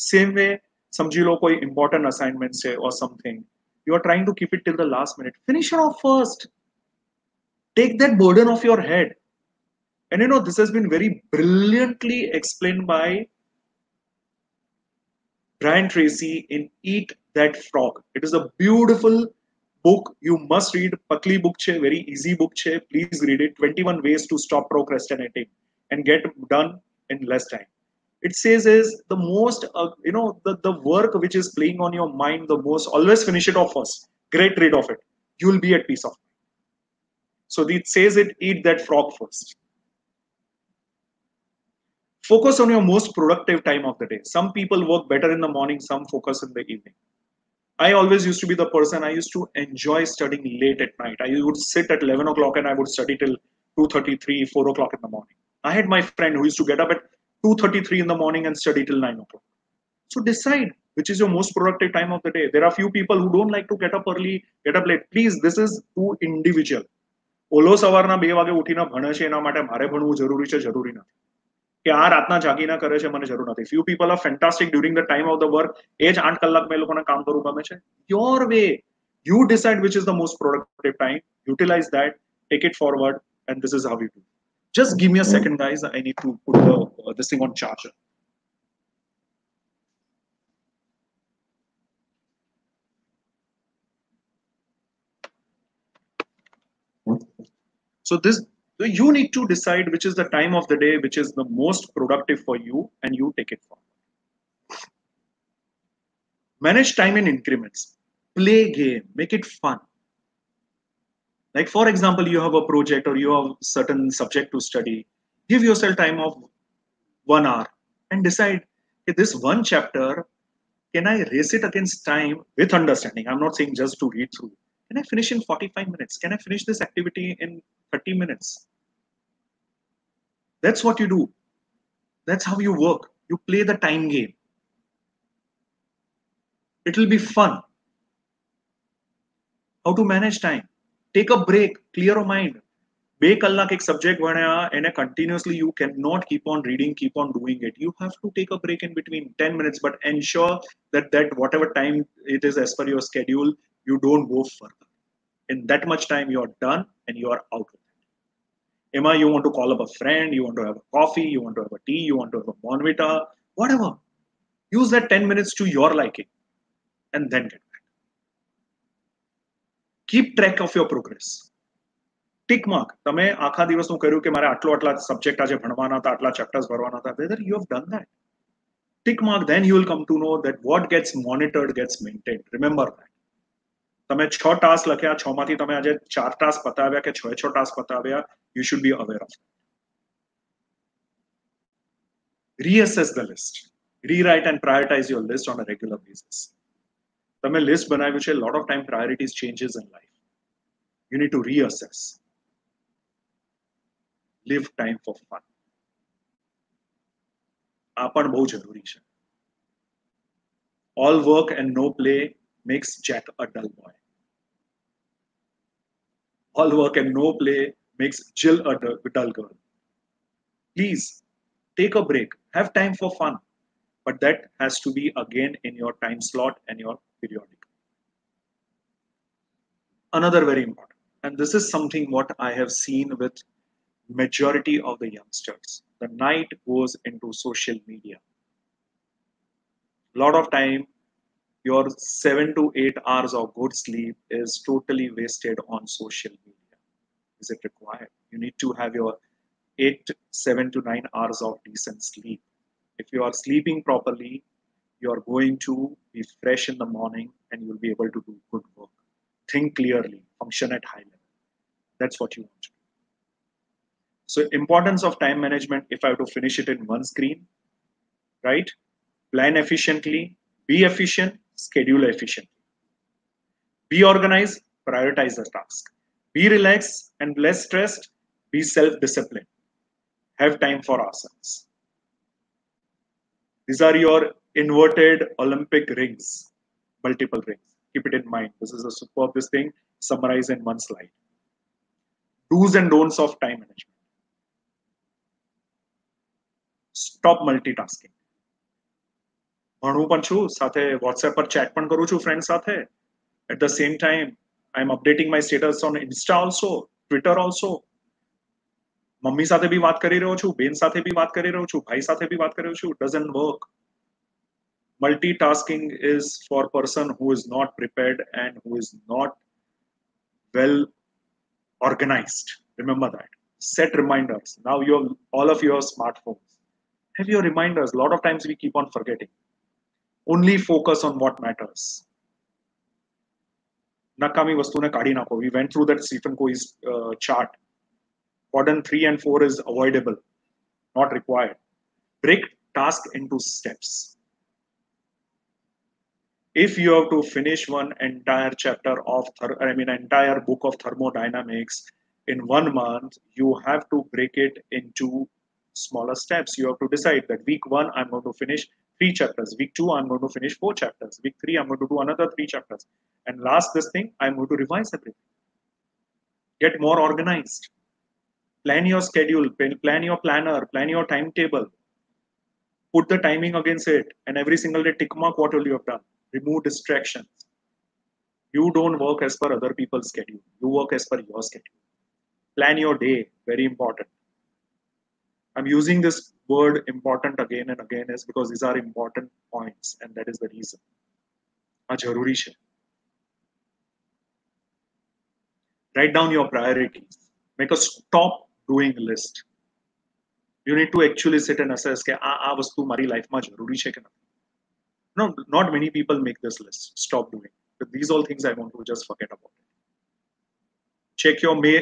same way સમજી લો કોઈ important assignment છે or something you are trying to keep it till the last minute finish it off first take that burden off your head and you know this has been very brilliantly explained by Brian Tracy in Eat That Frog. It is a beautiful book. You must read. Pakli book che, very easy book che. Please read it. 21 ways to stop procrastinating and get done in less time. It says is the most, uh, you know, the, the work which is playing on your mind the most, always finish it off first. great rid of it. You will be at peace of mind. So it says it, eat that frog first focus on your most productive time of the day some people work better in the morning some focus in the evening i always used to be the person i used to enjoy studying late at night i would sit at 11 o'clock and i would study till 2.33 4 o'clock in the morning i had my friend who used to get up at 2.33 in the morning and study till 9 o'clock so decide which is your most productive time of the day there are few people who don't like to get up early get up late please this is too individual ઓલો સવારના બે વાગે ઉઠીને ભણે છે એના માટે મારે ભણવું જરૂરી છે જરૂરી નથી કે આ રાતના જાગીને કરે છે મને જરૂર નથી few people are fantastic during the time of the work એ જ આઠ કલાકમાં એ લોકોને કામ કરવું ગમે છે your way you decide which is the most productive time utilise that tech it forward and this is how you do just give me a second guys i need to put the, uh, this thing on charger so this so you need to decide which is the time of the day which is the most productive for you and you take it forward. Manage time in increments. Play game. Make it fun. Like for example, you have a project or you have certain subject to study. Give yourself time of one hour and decide okay, this one chapter, can I race it against time with understanding? I'm not saying just to read through. Can I finish in 45 minutes? Can I finish this activity in 30 minutes? That's what you do. That's how you work. You play the time game. It will be fun. How to manage time? Take a break, clear your mind. બે કલાક એક subject ભણ્યા એને continuously you can not keep on reading keep on doing it you have to take a break in between ten minutes but ensure that that whatever time it is as per your schedule you don't go further in that much time you are done and you are out with it. Emma you want to call up a friend you want to have a coffee you want to have a tea you want to have a Bournvita whatever. Use that 10 minutes to your liking and then get back. Keep track of your progress. Tick mark તમે આખા દિવસનું કર્યું કે મારે આટલો આટલા subject આજે ભણવાના હતા આટલા ચેપ્ટર્સ ભરવાના હતા whether you have done that tick mark then you will come to know that what gets monitored gets maintained remember that તમે છ ટાસ્ક લખ્યા છ માંથી તમે આજે ચાર ટાસ્ક પતાવ્યા કે છ છ task પતાવ્યા you should be aware of reassess the list rewrite and prioritize your list on a regular basis તમે લિસ્ટ બનાવ્યું છે lot of time priorities changes in life you need to reassess live time for fun આ પણ બહુ જરૂરી છે all work and no play makes jack a dull boy all work and no play makes jill a dull dull girl please take a break have time for fun but that has to be again in your time slot and your periodic another very important and this is something what i have seen with majority of the youngsters. The night goes into social media. A lot of time your 7 to 8 hours of good sleep is totally wasted on social media. Is it required? You need to have your 8 7 to 9 hours of decent sleep. If you are sleeping properly you are going to be fresh in the morning and you'll be able to do good work. Think clearly. Function at high level. That's what you want to do so importance of time management if i have to finish it in one screen right? Plan efficiently be efficient schedule efficiently. Be organized prioritize the task. Be relaxed and less stressed be self-disciplined. Have time for ourselves. These are your inverted olympic rings multiple rings. Keep it in mind. This is a superb this thing summarized in one slide. Do's and don'ts of time management stop multitasking ભણું પણ છું સાથે WhatsApp પર chat પણ કરું છું friend સાથે at the same time I am updating my status on Insta also Twitter also mummy સાથે બી વાત કરી રહ્યો છું બેન સાથે બી વાત કરી રહ્યો છું ભાઈ સાથે બી વાત કરી રહ્યો છું doesn't work multitasking is for person who is not prepared and who is not well organized remember that set reminders now your all of your smartphones have your reminders a lot of times we keep on forgetting only focus on what matters નકામી વસ્તુને કાઢી નાખો we went through that Stephen Covey's uh, chart quadrant 3 and 4 is avoidable not required break task into steps if you have to finish one entire chapter of ther- i mean entire book of thermodynamics in one month you have to break it into smaller steps. You have to decide that week 1 i'm going to finish three chapters. Week 2 i'm going to finish four chapters. Week 3 i'm going to do another three chapters. And last this thing i'm going to revise everything. Get more organized. Plan your schedule. Plan your planner. Plan your timetable. Put the timing against it. And every single day tick mark what you have done. Remove distractions. You don't work as per other people's schedule. You work as per your schedule. Plan your day. Very important i'm using this word important again and again is because these are important points and that is the reason આ જરૂરી છે write down your priorities make a stop doing list you need to actually sit and assess કે આ આ વસ્તુ મારી લાઈફમાં જરૂરી છે કે નથી no not many people make this list stop doing but these all things i want to just forget about it check your may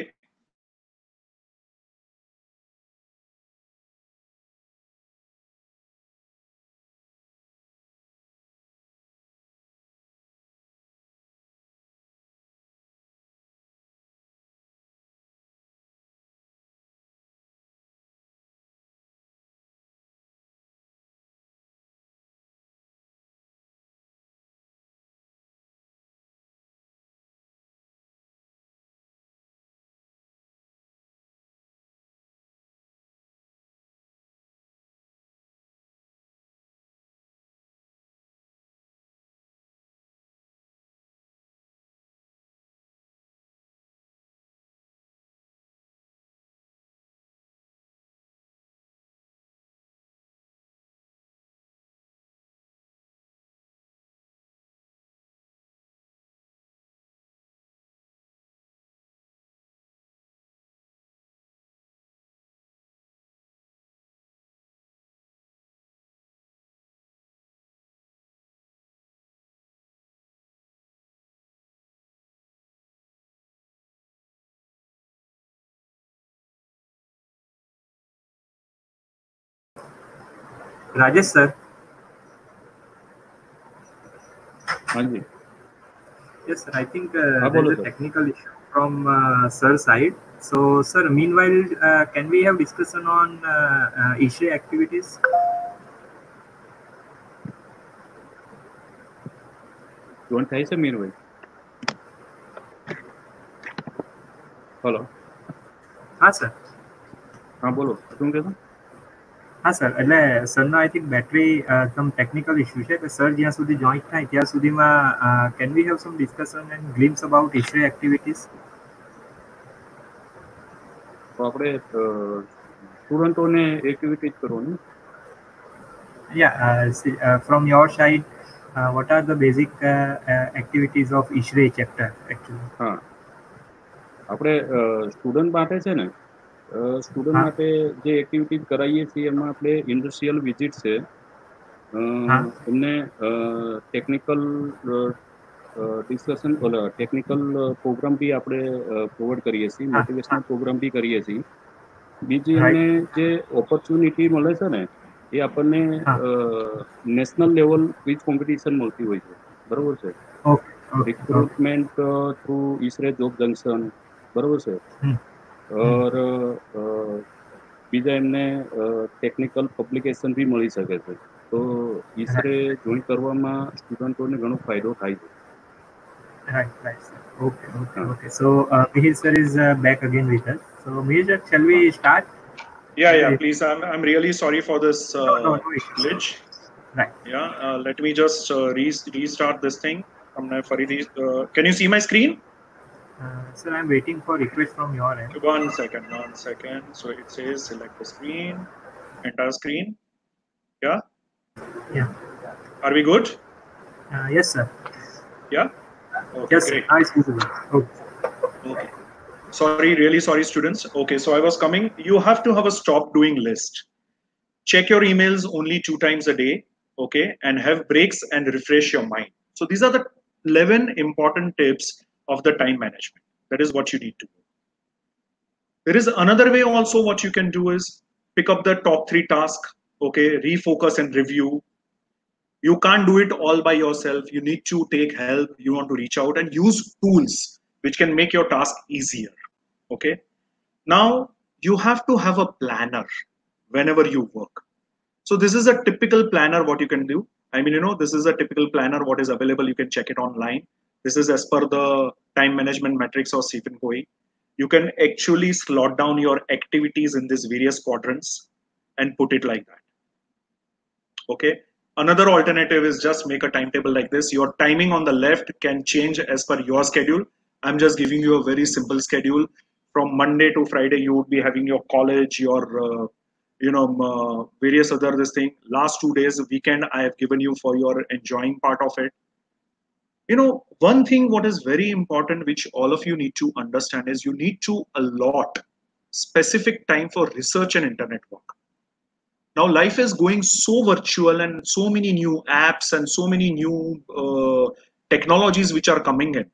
Rajesh sir हाँ जी yes sir i think uh, ah, there is a technical issue from uh, sir side so sir meanwhile uh, can we have discussion on uh, uh, isha activities you want to say meanwhile hello हाँ sir हाँ बोलो तुम कैसा હા sir એટલે સરનો I think battery some technical issue છે એટલે sir જ્યાં સુધી જોઈન્ટ થાય ત્યાં સુધીમાં can we have some discussion and glimpse about issue activities તો આપણે સ્ટુડન્ટોને એક્ટિવિટીઝ કરવાની Yeah, uh, see, uh, from your side, uh, what are the basic uh, uh, activities of ISHRE chapter actually? હા આપણે student માટે છે ને student માટે જે એક્ટિવિટી કરાવીએ છીએ એમાં આપણે ઇન્ડસ્ટ્રીયલ વિઝિટ છે. એમને ટેકનિકલ ડિસ્કશન ટેકનિકલ પ્રોગ્રામ બી આપણે પ્રોવાઈડ કરીએ છીએ. મોટિવેશનલ પ્રોગ્રામ બી કરીએ છીએ. બીજી એમને જે ઓપોર્ચ્યુનિટી મળે છે ને એ આપણને નેશનલ લેવલ ક્વિઝ કોમ્પિટિશન મળતી હોય છે. બરોબર છે? Recruitment through ISRE job junction બરોબર છે? હમ. ઓર અ, બીજા એમને ટેકનિકલ પબ્લિકેશન બી મળી શકે છે તો ઈસરે જોઈન કરવામાં સ્ટુડન્ટોને ઘણો ફાયદો થાય છે Right, right, sir. Okay, okay, હા. okay. So uh, Mihir sir is uh, back again with us. So Mihir sir, shall we start? Yeah, yeah. Okay. Please, I'm I'm really sorry for this uh, No, no, no issues. glitch. Right. Yeah. Uh, let me just uh, re- restart this thing. I'm not Faridi. Uh, can you see my screen? Uh, sir, I'm waiting for request from your end. One second. One second. So it says select the screen, enter screen. Yeah. Yeah. Are we good? Uh, yes, sir. Yeah. Okay. Yes, sir. Great. It's visible. Okay. Okay. Sorry, really sorry, students. Okay, so I was coming. You have to have a stop doing list. Check your emails only two times a day, okay, and have breaks and refresh your mind. So these are the 11 important tips of the time management. That is what you need to do. There is another way also what you can do is pick up the top three tasks, okay, refocus and review. You can't do it all by yourself. You need to take help. You want to reach out and use tools which can make your task easier. Okay. Now you have to have a planner whenever you work. So this is a typical planner what you can do. I mean, you know, this is a typical planner what is available. You can check it online. This is as per the time management metrics of Stephen Covey. You can actually slot down your activities in these various quadrants and put it like that. Okay. Another alternative is just make a timetable like this. Your timing on the left can change as per your schedule. I'm just giving you a very simple schedule. From Monday to Friday, you would be having your college, your uh, you know uh, various other this thing. Last two days, weekend, I have given you for your enjoying part of it. You know, one thing what is very important, which all of you need to understand, is you need to allot specific time for research and internet work. Now life is going so virtual and so many new apps and so many new uh, technologies which are coming in.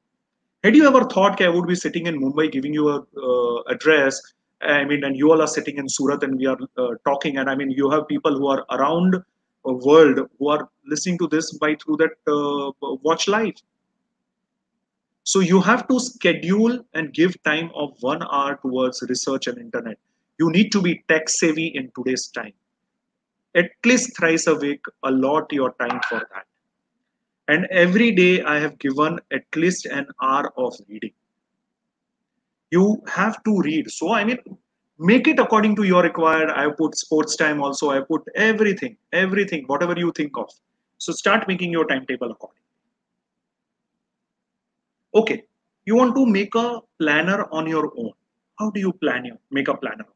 Had you ever thought that i would be sitting in mumbai giving you a uh, address? I mean and you all are sitting in surat and we are uh, talking and i mean you have people who are around world who are listening to this by through that uh, watch live. So you have to schedule and give time of one hour towards research and internet. You need to be tech savvy in today's time. At least thrice a week allot your time for that. And every day i have given at least an hour of reading. You have to read. So i mean make it according to your required i put sports time also i put everything everything whatever you think of so start making your timetable accordingly okay you want to make a planner on your own how do you plan your make a planner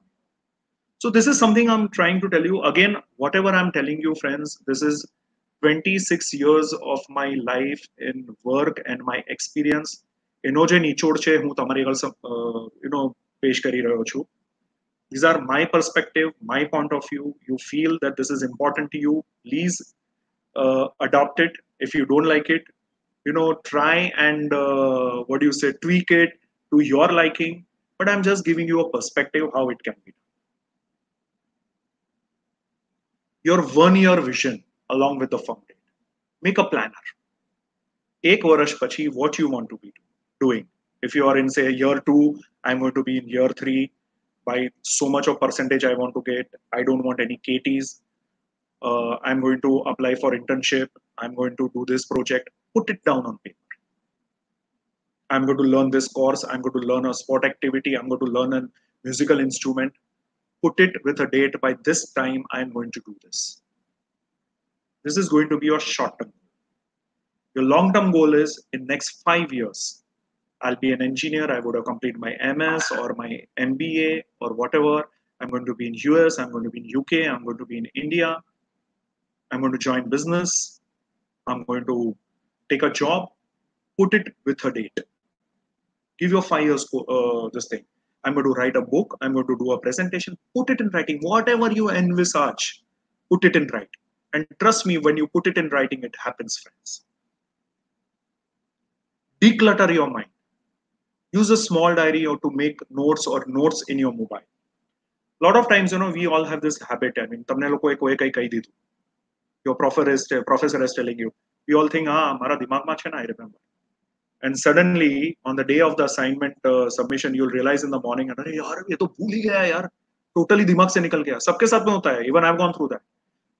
so this is something i'm trying to tell you again whatever i'm telling you friends this is 26 years of my life in work and my experience એનો જે નિચોડ છે હું તમારી આગળ you know પેશ કરી રહ્યો છું these are my perspective my point of view you feel that this is important to you please uh, adopt it if you don't like it you know try and uh, what do you say tweak it to your liking but i'm just giving you a perspective how it can be done your one year vision along with the firm date. Make a planner. Ek varash pachi, what you want to be doing. If you are in say year two, I'm going to be in year three. By so much of percentage I want to get. I don't want any KTs. Uh, I'm going to apply for internship. I'm going to do this project. put it down on paper. I'm going to learn this course. I'm going to learn a sport activity. I'm going to learn a musical instrument. Put it with a date by this time. I'm going to do this. This is going to be your short term. Your long term goal is in next five years, I'll be an engineer. I would have completed my MS or my MBA or whatever. I'm going to be in US. I'm going to be in UK. I'm going to be in India. I'm going to join business. I'm going to take a job. Put it with a date. Give your five years uh, this thing. I'm going to write a book. I'm going to do a presentation. Put it in writing. Whatever you envisage, put it in writing. And trust me, when you put it in writing, it happens, friends. Declutter your mind Use a small diary or to make notes or notes in your mobile. A lot of times, you know, we all have this habit. I mean, તમને લોકોએ કોઈ કઈ કહી દીધું your professor is professor is telling you we all think ah mara dimag ma chhe na i remember and suddenly on the day of the assignment uh, submission you'll realize in the morning अरे यार ये तो भूल ही गया यार totally दिमाग से निकल गया सबके साथ में होता है even I've gone through that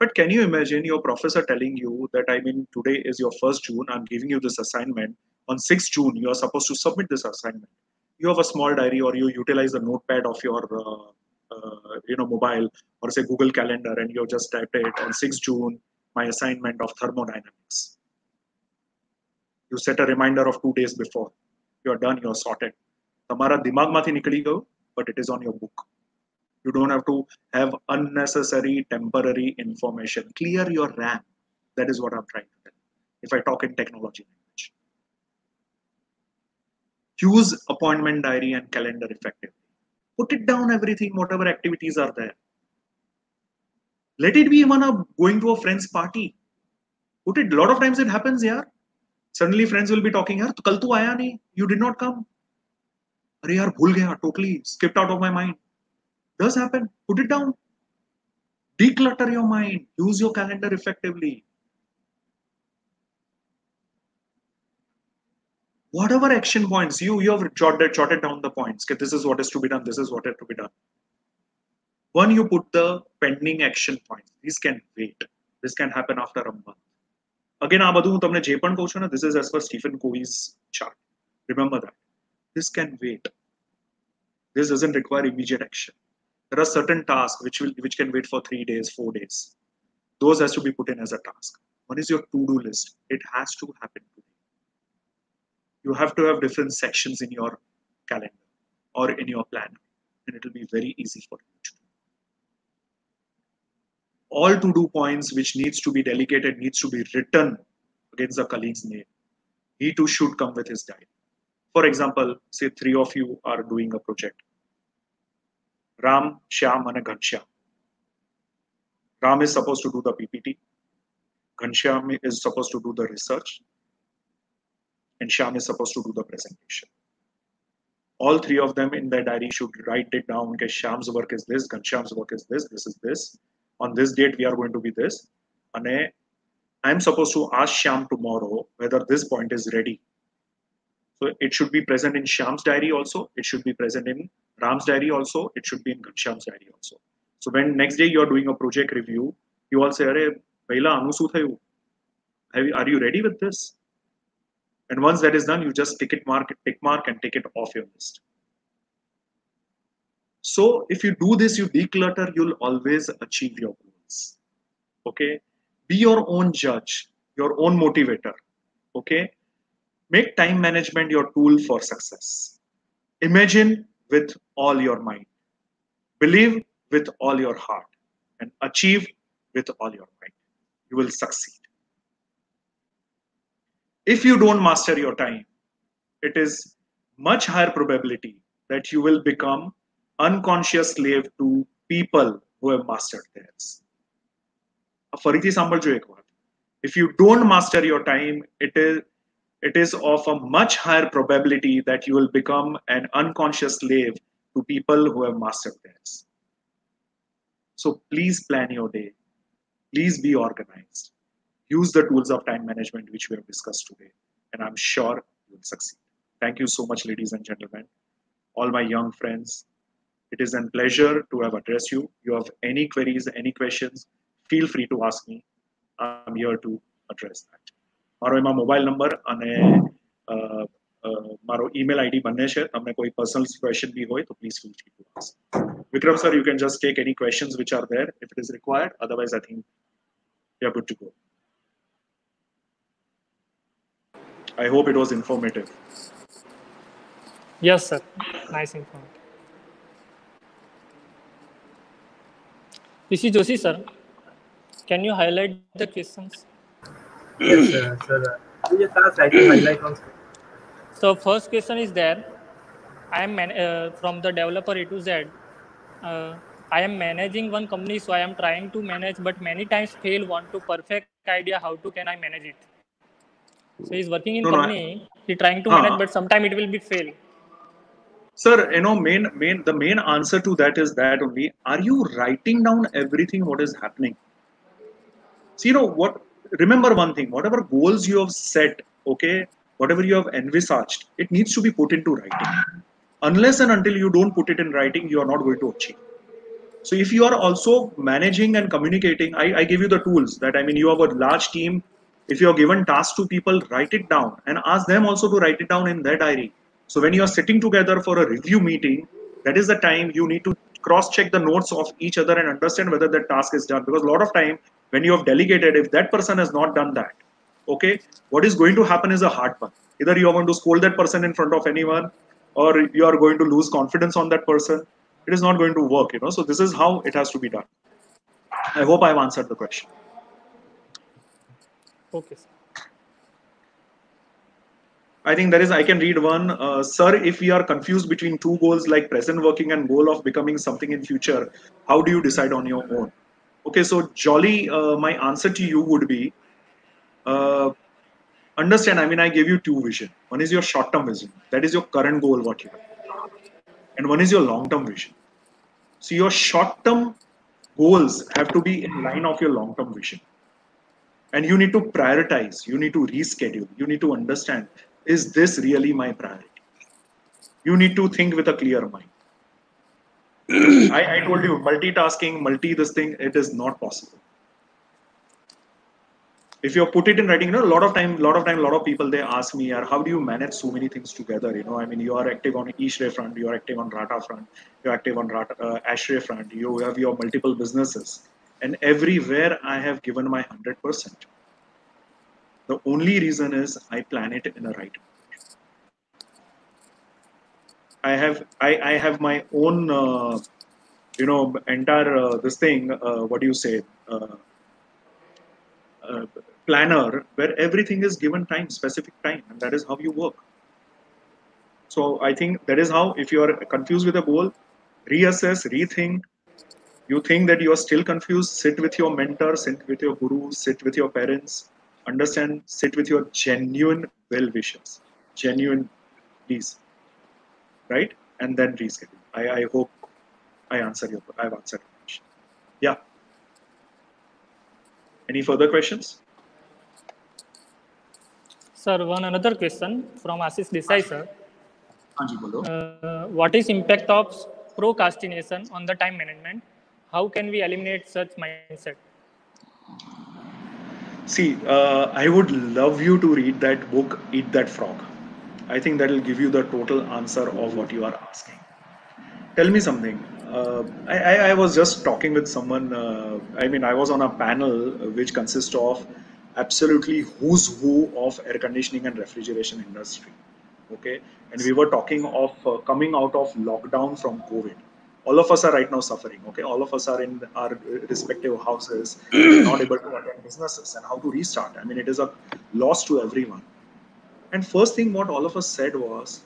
but can you imagine your professor telling you that I mean today is your first June I'm giving you this assignment on 6th June you are supposed to submit this assignment you have a small diary or you utilize the notepad of your uh, uh, you know mobile or say Google Calendar and you just typed it on 6th June my assignment of thermodynamics. You set a reminder of two days before. You're done, you're sorted. તમારા દિમાગમાંથી નીકળી ગયો but it is on your book. You don't have to have unnecessary temporary information. Clear your RAM. That is what I'm trying to tell. If I talk in technology language. Use appointment diary and calendar effectively. Put it down everything, whatever activities are there. Let it be even a going to a friend's party. Put it. A lot of times it happens, yeah. Suddenly friends will be talking, यार कल तू आया नहीं, you did not come. अरे यार भूल गया, totally skipped out of my mind. Does happen. Put it down. Declutter your mind. Use your calendar effectively. Whatever action points you you have jotted jotted down the points. Okay, this is what is to be done. This is what is to be done. When you put the pending action points, these can wait. This can happen after a month. Again, આ બધું હું તમને જે પણ કહું છું ને this is as per Stephen Covey's chart. Remember that. This can wait. This doesn't require immediate action. There are certain tasks which will which can wait for three days, four days. Those has to be put in as a task. One is your to-do list. It has to happen today. You have to have different sections in your calendar or in your planner, and it will be very easy for you to do. All to do points which needs to be delegated needs to be written against the colleague's name. He too should come with his diary. For example say three of you are doing a project. Ram shyam and ghanshyam. Ram is supposed to do the ppt ghanshyam is supposed to do the research and Sham is supposed to do the presentation. All three of them in their diary should write it down. Okay, Sham's work is this, Ghansham's work is this, this is this. On this date, we are going to be this. And I'm supposed to ask Sham tomorrow whether this point is ready. So it should be present in Sham's diary also. It should be present in Ram's diary also. It should be in Ghansham's diary also. So when next day you're doing a project review, you all say, Are you ready with this? And once that is done you just tick it mark tick mark and take it off your list so if you do this, you declutter, you'll always achieve your goals. Okay. Be your own judge, your own motivator. Okay. Make time management your tool for success. Imagine with all your mind. Believe with all your heart and achieve with all your mind. You will succeed If you don't master your time, it is much higher probability that you will become unconscious slave to people who have mastered theirs. ફરીથી સાંભળજો એક વાત if you don't master your time it is it is of a much higher probability that you will become an unconscious slave to people who have mastered theirs so please plan your day please be organized use the tools of time management which we have discussed today and i'm sure you will succeed thank you so much ladies and gentlemen all my young friends it is a pleasure to have addressed you. You have any queries, any questions, feel free to ask me. I'm here to address that. મારો એમાં mobile number અને મારો email ID બંને છે તમને કોઈ personal question બી હોય તો please feel free to ask Vikram sir you can just take any questions which are there if it is required otherwise I think you are good to go I hope it was informative. Yes, sir. Nice informative. PC Joshi, sir, can you highlight the questions? Yes, sir. sir. You just ask, highlight on. So first question is there. I am man- uh, from the developer A to Z. Uh, I am managing one company, so I am trying to manage, but many times fail. Want to perfect idea how to can I manage it? So he's working in No, no, I- company. He trying to Huh. manage, but sometime it will be fail. Sir, you know, main main the main answer to that is that only are you writing down everything what is happening? See, you know what remember one thing, whatever goals you have set, okay, whatever you have envisaged, it needs to be put into writing. Unless and until you don't put it in writing, you are not going to achieve. So if you are also managing and communicating, I, I give you the tools that I mean you have a large team. If you are given tasks to people, write it down and ask them also to write it down in their diary. So when you are sitting together for a review meeting, that is the time you need to cross-check the notes of each other and understand whether that task is done. Because a lot of time when you have delegated, if that person has not done that, okay, what is going to happen is a hard one. Either you are going to scold that person in front of anyone, or you are going to lose confidence on that person. It is not going to work, you know. So this is how it has to be done. I hope I've answered the question. Okay. I think there is, I can read one. Uh, Sir, if we are confused between two goals like present working and goal of becoming something in future, how do you decide on your own? Okay, so Jolly, uh, my answer to you would be, uh, understand, I mean, I gave you two vision. One is your short-term vision. That is your current goal, what you have. And one is your long-term vision. So your short-term goals have to be in line of your long-term vision. And you need to prioritize, you need to reschedule, you need to understand is this really my priority? You need to think with a clear mind. I, I told you multitasking, multi this thing, it is not possible. If you put it in writing, you know, a lot of time, lot of time, a lot of people they ask me, "Yaar, how do you manage so many things together? You know, I mean, you are active on ISHRAE front, you are active on RATA front, you're active on RATA, uh, ASHRAE front, you have your multiple businesses, and everywhere I have given my hundred percent. The only reason is I plan it in a right way. I have I, I have my own uh, you know entire uh, this thing uh, what do you say uh, uh, planner where everything is given time specific time and that is how you work. So I think that is how if you are confused with a goal, reassess, rethink. You think that you are still confused, sit with your mentor, sit with your guru, sit with your parents, understand sit with your genuine well wishers. Genuine please. Right? And then reschedule. I, I hope i answered your i've answered your question. Yeah. Any further questions? Sir, one another question from Ashish Desai, sir. Anji. Uh, what is impact of procrastination on the time management? How can we eliminate such mindset? See, uh, I would love you to read that book, Eat That Frog. I think that will give you the total answer of what you are asking. Tell me something. Uh, I, I, was just talking with someone. Uh, I mean, I was on a panel which consists of absolutely who's who of air conditioning and refrigeration industry. Okay, and we were talking of uh, coming out of lockdown from COVID all of us are right now suffering okay? All of us are in our respective houses not able to attend businesses and how to restart? I mean it is a loss to everyone. And first thing what all of us said was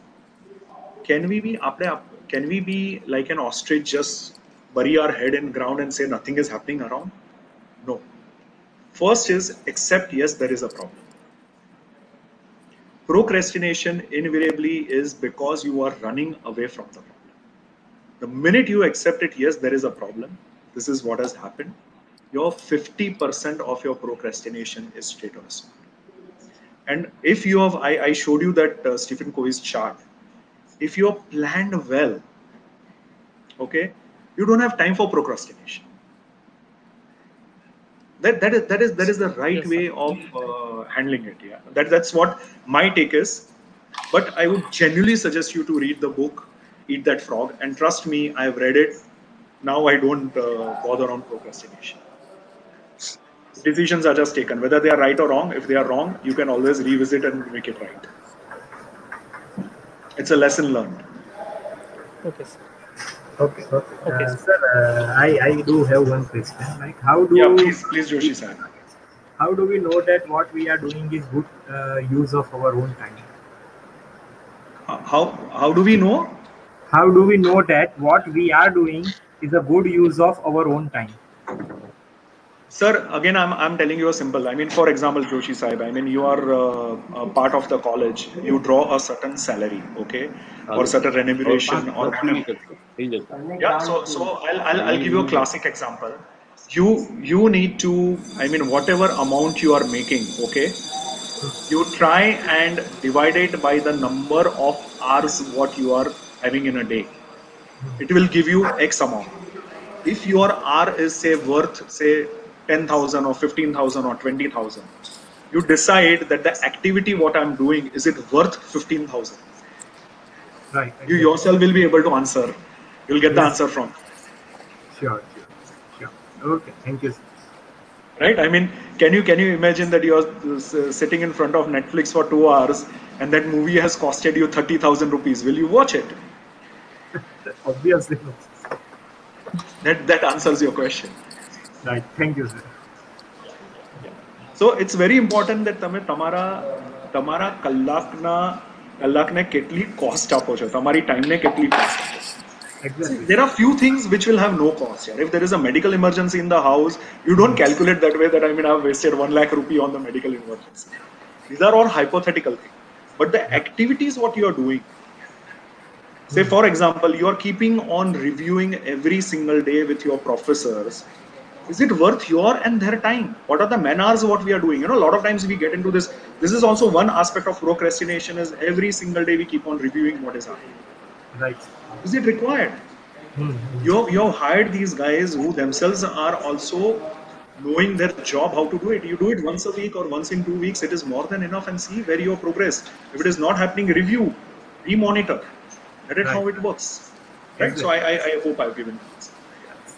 can we be can we be like an ostrich just bury our head in ground and say nothing is happening around? No. First is accept yes there is a problem. Procrastination invariably is because you are running away from the problem the minute you accept it, yes, there is a problem. This is what has happened. Your 50% of your procrastination is straight on spot. And if you have, I, I showed you that uh, Stephen Covey's chart. If you have planned well, okay, you don't have time for procrastination. that that is that is that is the right Yes, way of uh, handling it. Yeah, that that's what my take is. But I would genuinely suggest you to read the book, Eat That Frog, and trust me, I've read it. Now I don't uh, bother on procrastination. Decisions are just taken, whether they are right or wrong. If they are wrong, you can always revisit and make it right. It's a lesson learned. Okay, sir. Okay. Okay. Okay, Uh, sir, uh, I I do have one question. Like, how do Yeah, please, please, Joshi sir. how do we know that what we are doing is good uh, use of our own time? How how do we know? How do we know that what we are doing is a good use of our own time? Sir, again, I'm, I'm telling you a simple. I mean, for example, Joshi Sahib. I mean, you are uh, part of the college. You draw a certain salary, okay, or certain remuneration. Or, yeah, so, so I'll, I'll, I'll give you a classic example. You, you need to, I mean, whatever amount you are making, okay, you try and divide it by the number of hours what you are having in a day. It will give you X amount. If your R is say worth say 10,000 or 15,000 or 20,000, you decide that the activity what I'm doing is it worth 15,000. Right. You yourself will be able to answer. You'll get the answer from. Sure. Sure. Sure. Okay. Thank you. Right i mean can you can you imagine that you're uh, sitting in front of netflix for 2 hours and that movie has costed you 30000 rupees will you watch it Obviously. no. that that answers your question Right. Thank you, sir. so it's very important that તમે તમારા તમારા કલાકના કલાકને કેટલી cost આપો છો તમારી ટાઈમને કેટલી cost આપો છો Exactly. there are few things which will have no cost. Yeah. If there is a medical emergency in the house, you don't calculate that way that I mean I've wasted one lakh rupee on the medical emergency. These are all hypothetical things. But the activities what you are doing, say for example, you are keeping on reviewing every single day with your professors. Is it worth your and their time? What are the manners what we are doing? You know, a lot of times we get into this. This is also one aspect of procrastination is every single day we keep on reviewing what is happening. Right. Is it required? Hmm. you you have hired these guys who themselves are also knowing their job how to do it you do it once a week or once in two weeks it is more than enough and see where you have progressed if it is not happening review re-monitor that is how it works right so I, I i hope i've given.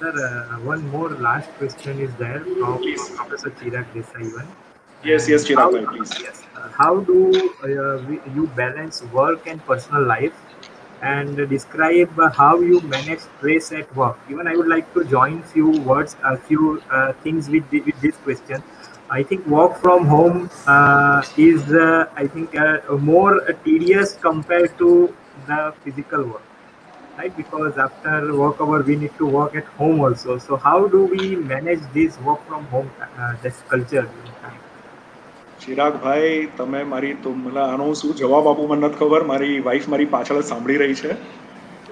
Sir, uh, one more last question is there from Please. Professor Chirag Desai. one. yes yes How, Chirag bhai, please yes, uh, how do uh, you balance work and personal life and describe uh, how you manage stress at work? Even I would like to join few words, a few uh, things with, the, with this question. I think work from home uh, is, uh, I think, uh, more tedious compared to the physical work right? Because after work hour, we need to work at home also. So how do we manage this work from home, uh, this culture? Chirag ભાઈ તમે મારી તો મને આનો શું જવાબ આપું મને નથી ખબર મારી વાઈફ મારી પાછળ જ સાંભળી રહી છે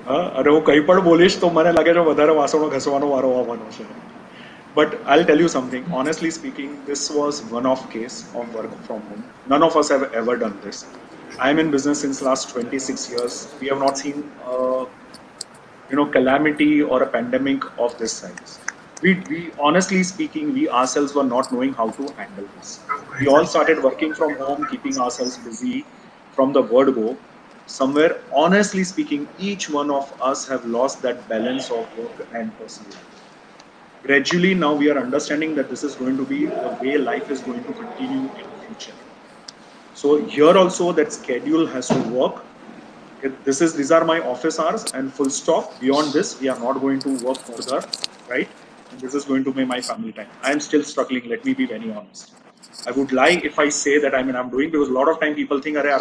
હા અને હું કંઈ પણ બોલીશ તો મને લાગે છે વધારે વાસણો ઘસવાનો વારો આવવાનો છે But I'll tell you something. Honestly speaking, this was one-off case of work from home. None of us have ever done this. I'm in business since last 26 years. We have not seen, uh, you know, calamity or a pandemic of this size. We, we honestly speaking, we ourselves were not knowing how to handle this. We all started working from home, keeping ourselves busy from the word go. Somewhere, honestly speaking, each one of us have lost that balance of work and personal life gradually now we are understanding that this is going to be the way life is going to continue in the future so here also that schedule has to work. This is these are my office hours and full stop. Beyond this, we are not going to work further, right? And this is going to be my family time. I am still struggling. Let me be very honest. I would lie if I say that I mean I'm doing because a lot of time people think, "Arey,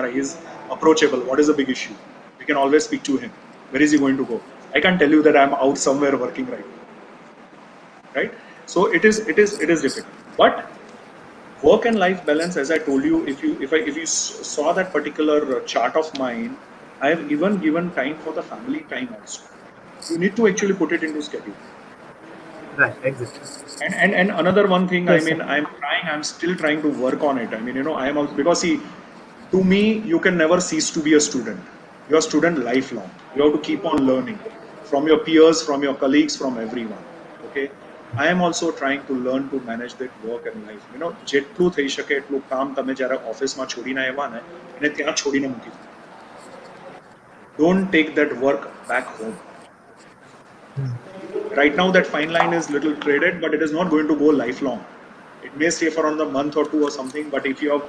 ara he's approachable. What is the big issue? We can always speak to him. Where is he going to go? I can't tell you that I'm out somewhere working right now, right? So it is, it is, it is difficult. But work and life balance as i told you if you if i if you saw that particular uh, chart of mine i have even given time for the family time also. You need to actually put it into schedule. Right, exactly. and and, and another one thing Yes, i mean i'm trying i'm still trying to work on it. I mean you know i am also because see to me you can never cease to be a student. You're a student lifelong. You have to keep on learning from your peers from your colleagues from everyone. Okay I am also trying to learn to manage that work and life. You know, જેટલું થઈ શકે એટલું કામ તમે જ્યારે ઓફિસમાં છોડીને આવ્યા ને એને ત્યાં છોડીને મૂકી દો don't take that work back home right now that fine line is little traded but it is not going to go lifelong it may stay for another month or two or something but if you have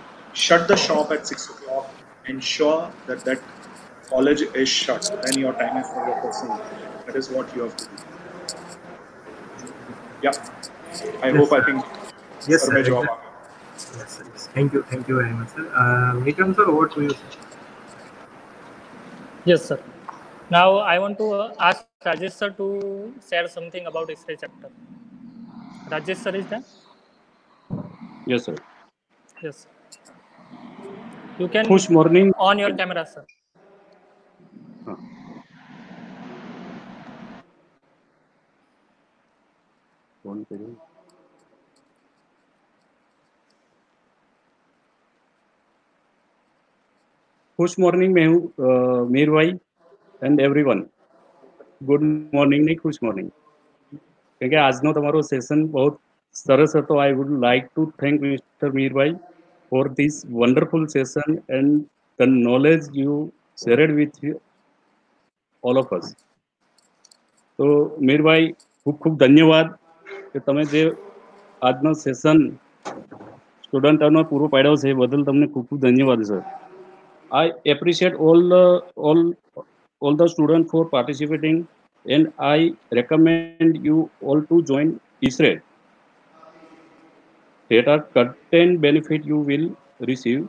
shut the shop at six o'clock ensure that that college is shut then your time is for your personal life. that is what you have to do Yeah. I yes. hope I can. Yes, sir. Job. Yes, sir. Yes. Thank you. Thank you very much, sir. Uh, sir, over to you. Yes, sir. Now I want to ask Rajesh sir to share something about ISHRAE chapter. Rajesh sir is there? Yes, sir. Yes. You can push morning on your camera, sir. Huh. Phone करिए खुश morning में हूँ अ, मीर भाई and everyone good morning નહીં ખુશ morning કેમ કે આજનો તમારો સેશન બહુ સરસ હતો I would like to thank Mister Mirbhai for this wonderful session and the knowledge you shared with all of us તો મીરભાઈ ખૂબ ખૂબ ધન્યવાદ કે તમે જે આજનો સેશન સ્ટુડન્ટોને પૂરો પાડ્યો છે એ બદલ તમને ખૂબ ખૂબ ધન્યવાદ sir I appreciate all the all all the students for participating, and I recommend you all to join ISRE. That are certain benefit you will receive.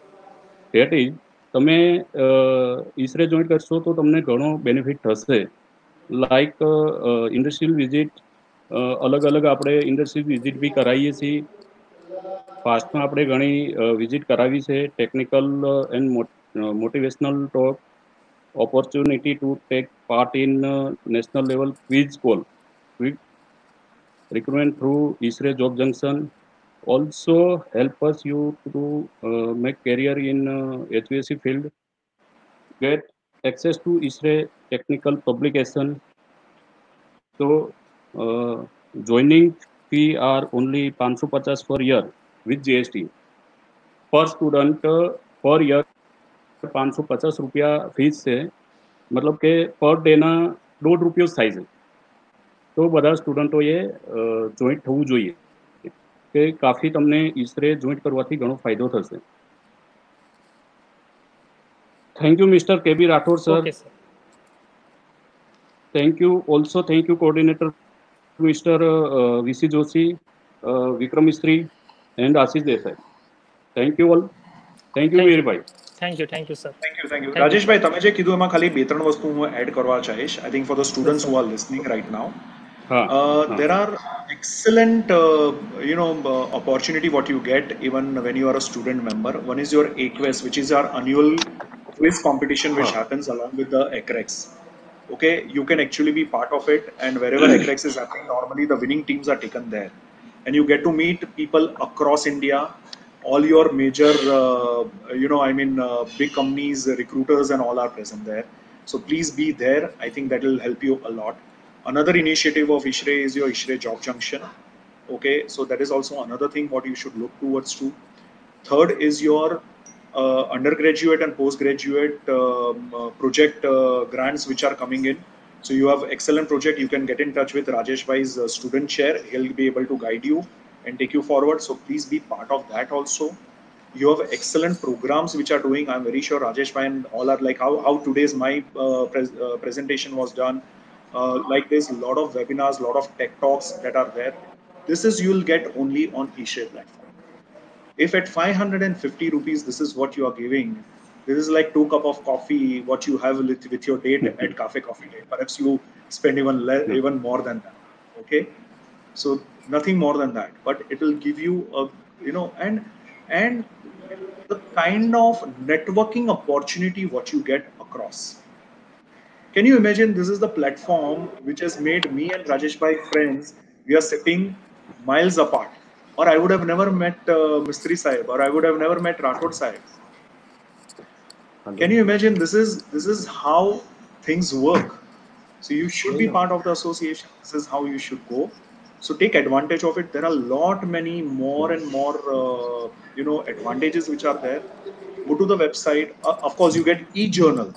That is, તમે ઈસરે જોઈન કરશો તો તમને ઘણો બેનિફિટ થશે લાઈક ઇન્ડસ્ટ્રીયલ વિઝિટ અલગ અલગ આપણે industrial visit બી કરાવીએ છીએ પાસ્ટમાં આપણે ઘણી વિઝિટ કરાવી છે technical and motivational talk opportunity to take part in uh, national level quiz call quick recruitment through ISRE job junction also help us you to uh, make career in uh, HVAC field get access to ISRE technical publication so uh, joining fee are only 550 per year with GST per student uh, per year પાંચસો પચાસ રૂપિયા fees છે મતલબ કે પર ડેના દોઢ રૂપિયો જ થાય છે તો બધા સ્ટુડન્ટોએ જોઈન્ટ થવું જોઈએ કે કાફી તમને ઈસરે જોઈન્ટ કરવાથી ઘણો ફાયદો થશે thank you Mister K B Rathod sir Okay, sir. Thank you also thank you coordinator Mr. Uh, uh V.C. Joshi, uh, Vikram Mistry, and Asis Desai. Thank you all. Thank you, thank very you. Bye. Thank you, thank you, sir. Thank you, thank you. Rajesh, you. Bhai, Tameje Kidu, I'm Kali, Betran to add Karwa Chahesh. I think for the students who are listening right now, uh, there are excellent, you know, opportunity what you get even when you are a student member. One is your AQS, which is our annual quiz competition which happens along with the ACREX. Okay, you can actually be part of it, and wherever ACREX is happening, normally the winning teams are taken there, and you get to meet people across India. All your major, uh, you know, I mean, uh, big companies, recruiters, and all are present there. So please be there. I think that will help you a lot. Another initiative of ISHRAE is your ISHRAE Job Junction. Okay, so that is also another thing what you should look towards too. Third is your undergraduate and postgraduate um, uh, project uh, grants which are coming in. So you have excellent project. You can get in touch with Rajesh Bhai's uh, student chair. He'll be able to guide you and take you forward. So please be part of that also. You have excellent programs which are doing. I'm very sure Rajesh Bhai and all are like how, how today's my uh, pres- uh, presentation was done. Uh, like there's a lot of webinars, lot of tech talks that are there. This is you'll get only on ISHRAE platform. If at 550 rupees, this is what you are giving, this is like two cup of coffee, what you have with, with your date at mm-hmm. Cafe Coffee Day. Perhaps you spend even less, even more than that. Okay, so nothing more than that, but it will give you a, you know, and and the kind of networking opportunity what you get across. Can you imagine? This is the platform which has made me and Rajesh Bhai friends. We are sitting miles apart, or I would have never met uh, Mistry Sahib, or I would have never met Rathod Sahib. Can you imagine? This is this is how things work. So you should be part of the association. This is how you should go. so take advantage of it there are a lot many more and more uh, you know advantages which are there go to the website uh, of course you get e-journal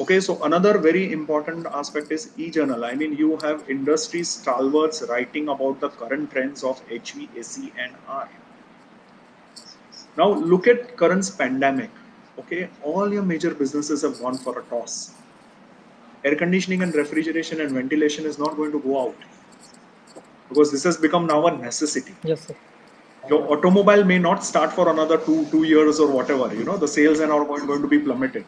okay so another very important aspect is e-journal. I mean you have industry stalwarts writing about the current trends of hvac and r. Now look at current pandemic. Okay all your major businesses have gone for a toss. Air conditioning and refrigeration and ventilation is not going to go out. Because this has become now a necessity. Yes, sir. your automobile may not start for another two two years or whatever you know the sales are going to be plummeted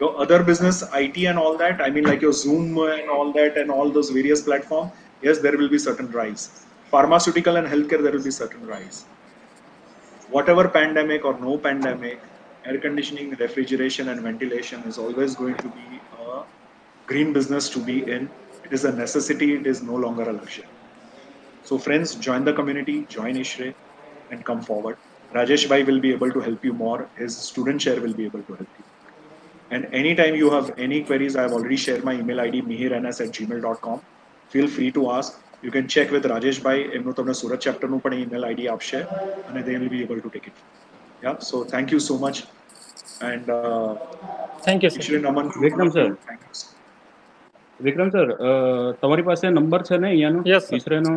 your other business it and all that i mean like your zoom and all that and all those various platform yes there will be certain rise pharmaceutical and healthcare there will be certain rise whatever pandemic or no pandemic air conditioning refrigeration and ventilation is always going to be a green business to be in it is a necessity it is no longer a luxury so friends, join the community, join ISHRAE and come forward. Rajesh Bhai will be able to help you more. His student share will be able to help you. And anytime you have any queries, I have already shared my email ID mihirns at gmail.com. Feel free to ask. You can check with Rajesh Bhai. એમનું તમને સુરત ચેપ્ટરનું પણ email ID આપશે અને they will be able to take it. Yeah. So thank you so much. And uh, Thank you, sir. Ishre Naman. to Vikram all of you. sir. Thank you. sir. Vikram sir તમારી પાસે number છે ને અહીંયાનો Yes, sir. ઈસરેનો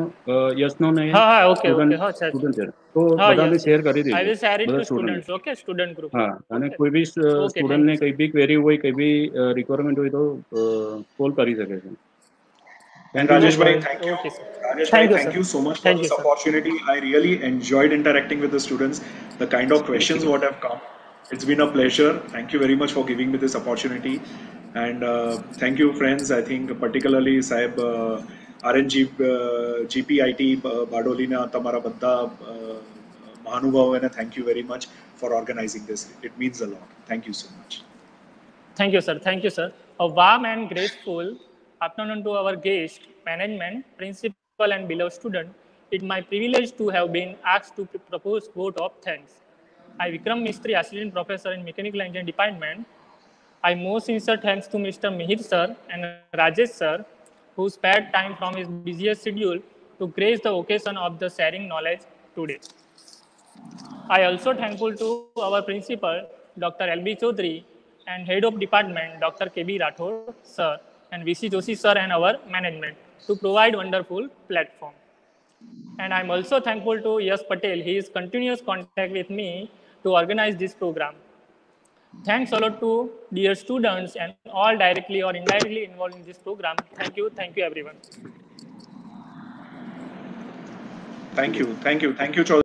યસનો ને હા હા okay okay હા છે student છે તો હા બધાને yes, શેર કરી I will દીધું share it બધા to student students. Okay, student group. હા અને Okay. કોઈ બી Okay, સ્ટુડન્ટ ને thank you, કઈ બી ક્વેરી હોય કઈ બી રિક્વાયરમેન્ટ હોય તો કોલ કરી શકે છે And Rajesh Bhai, thank you. Okay, sir. Rajesh Thank Bhai, you, thank sir. you so much for Thank this you, sir. opportunity. I really enjoyed interacting with the students. The kind of questions what have come, it's been a pleasure. Thank you very much for giving me this opportunity. And uh, thank you, friends. I think particularly Saib uh, RNG uh, GPIT Badolina Tamara Badda Mahanubhav and thank you very much for organizing this. It means a lot. Thank you so much. Thank you, sir. Thank you, sir. A warm and grateful afternoon to our guest, management, principal, and below student. It's my privilege to have been asked to propose vote of thanks. I, Vikram Mistry, Assistant Professor in Mechanical Engineering Department, I most sincere thanks to Mr. Mihir sir and Rajesh sir, who spared time from his busiest schedule to grace the occasion of the sharing knowledge today. I also thankful to our principal, Dr. L.B. Chaudhary, and head of department, Dr. K.B. Rathod, sir, and V.C. Joshi, sir, and our management to provide wonderful platform. And I'm also thankful to Yash Patel. He is continuous contact with me to organize this program. Thanks a lot to dear students and all directly or indirectly involved in this program. Thank you. Thank you, everyone. Thank you. Thank you. Thank you, Chaudhary.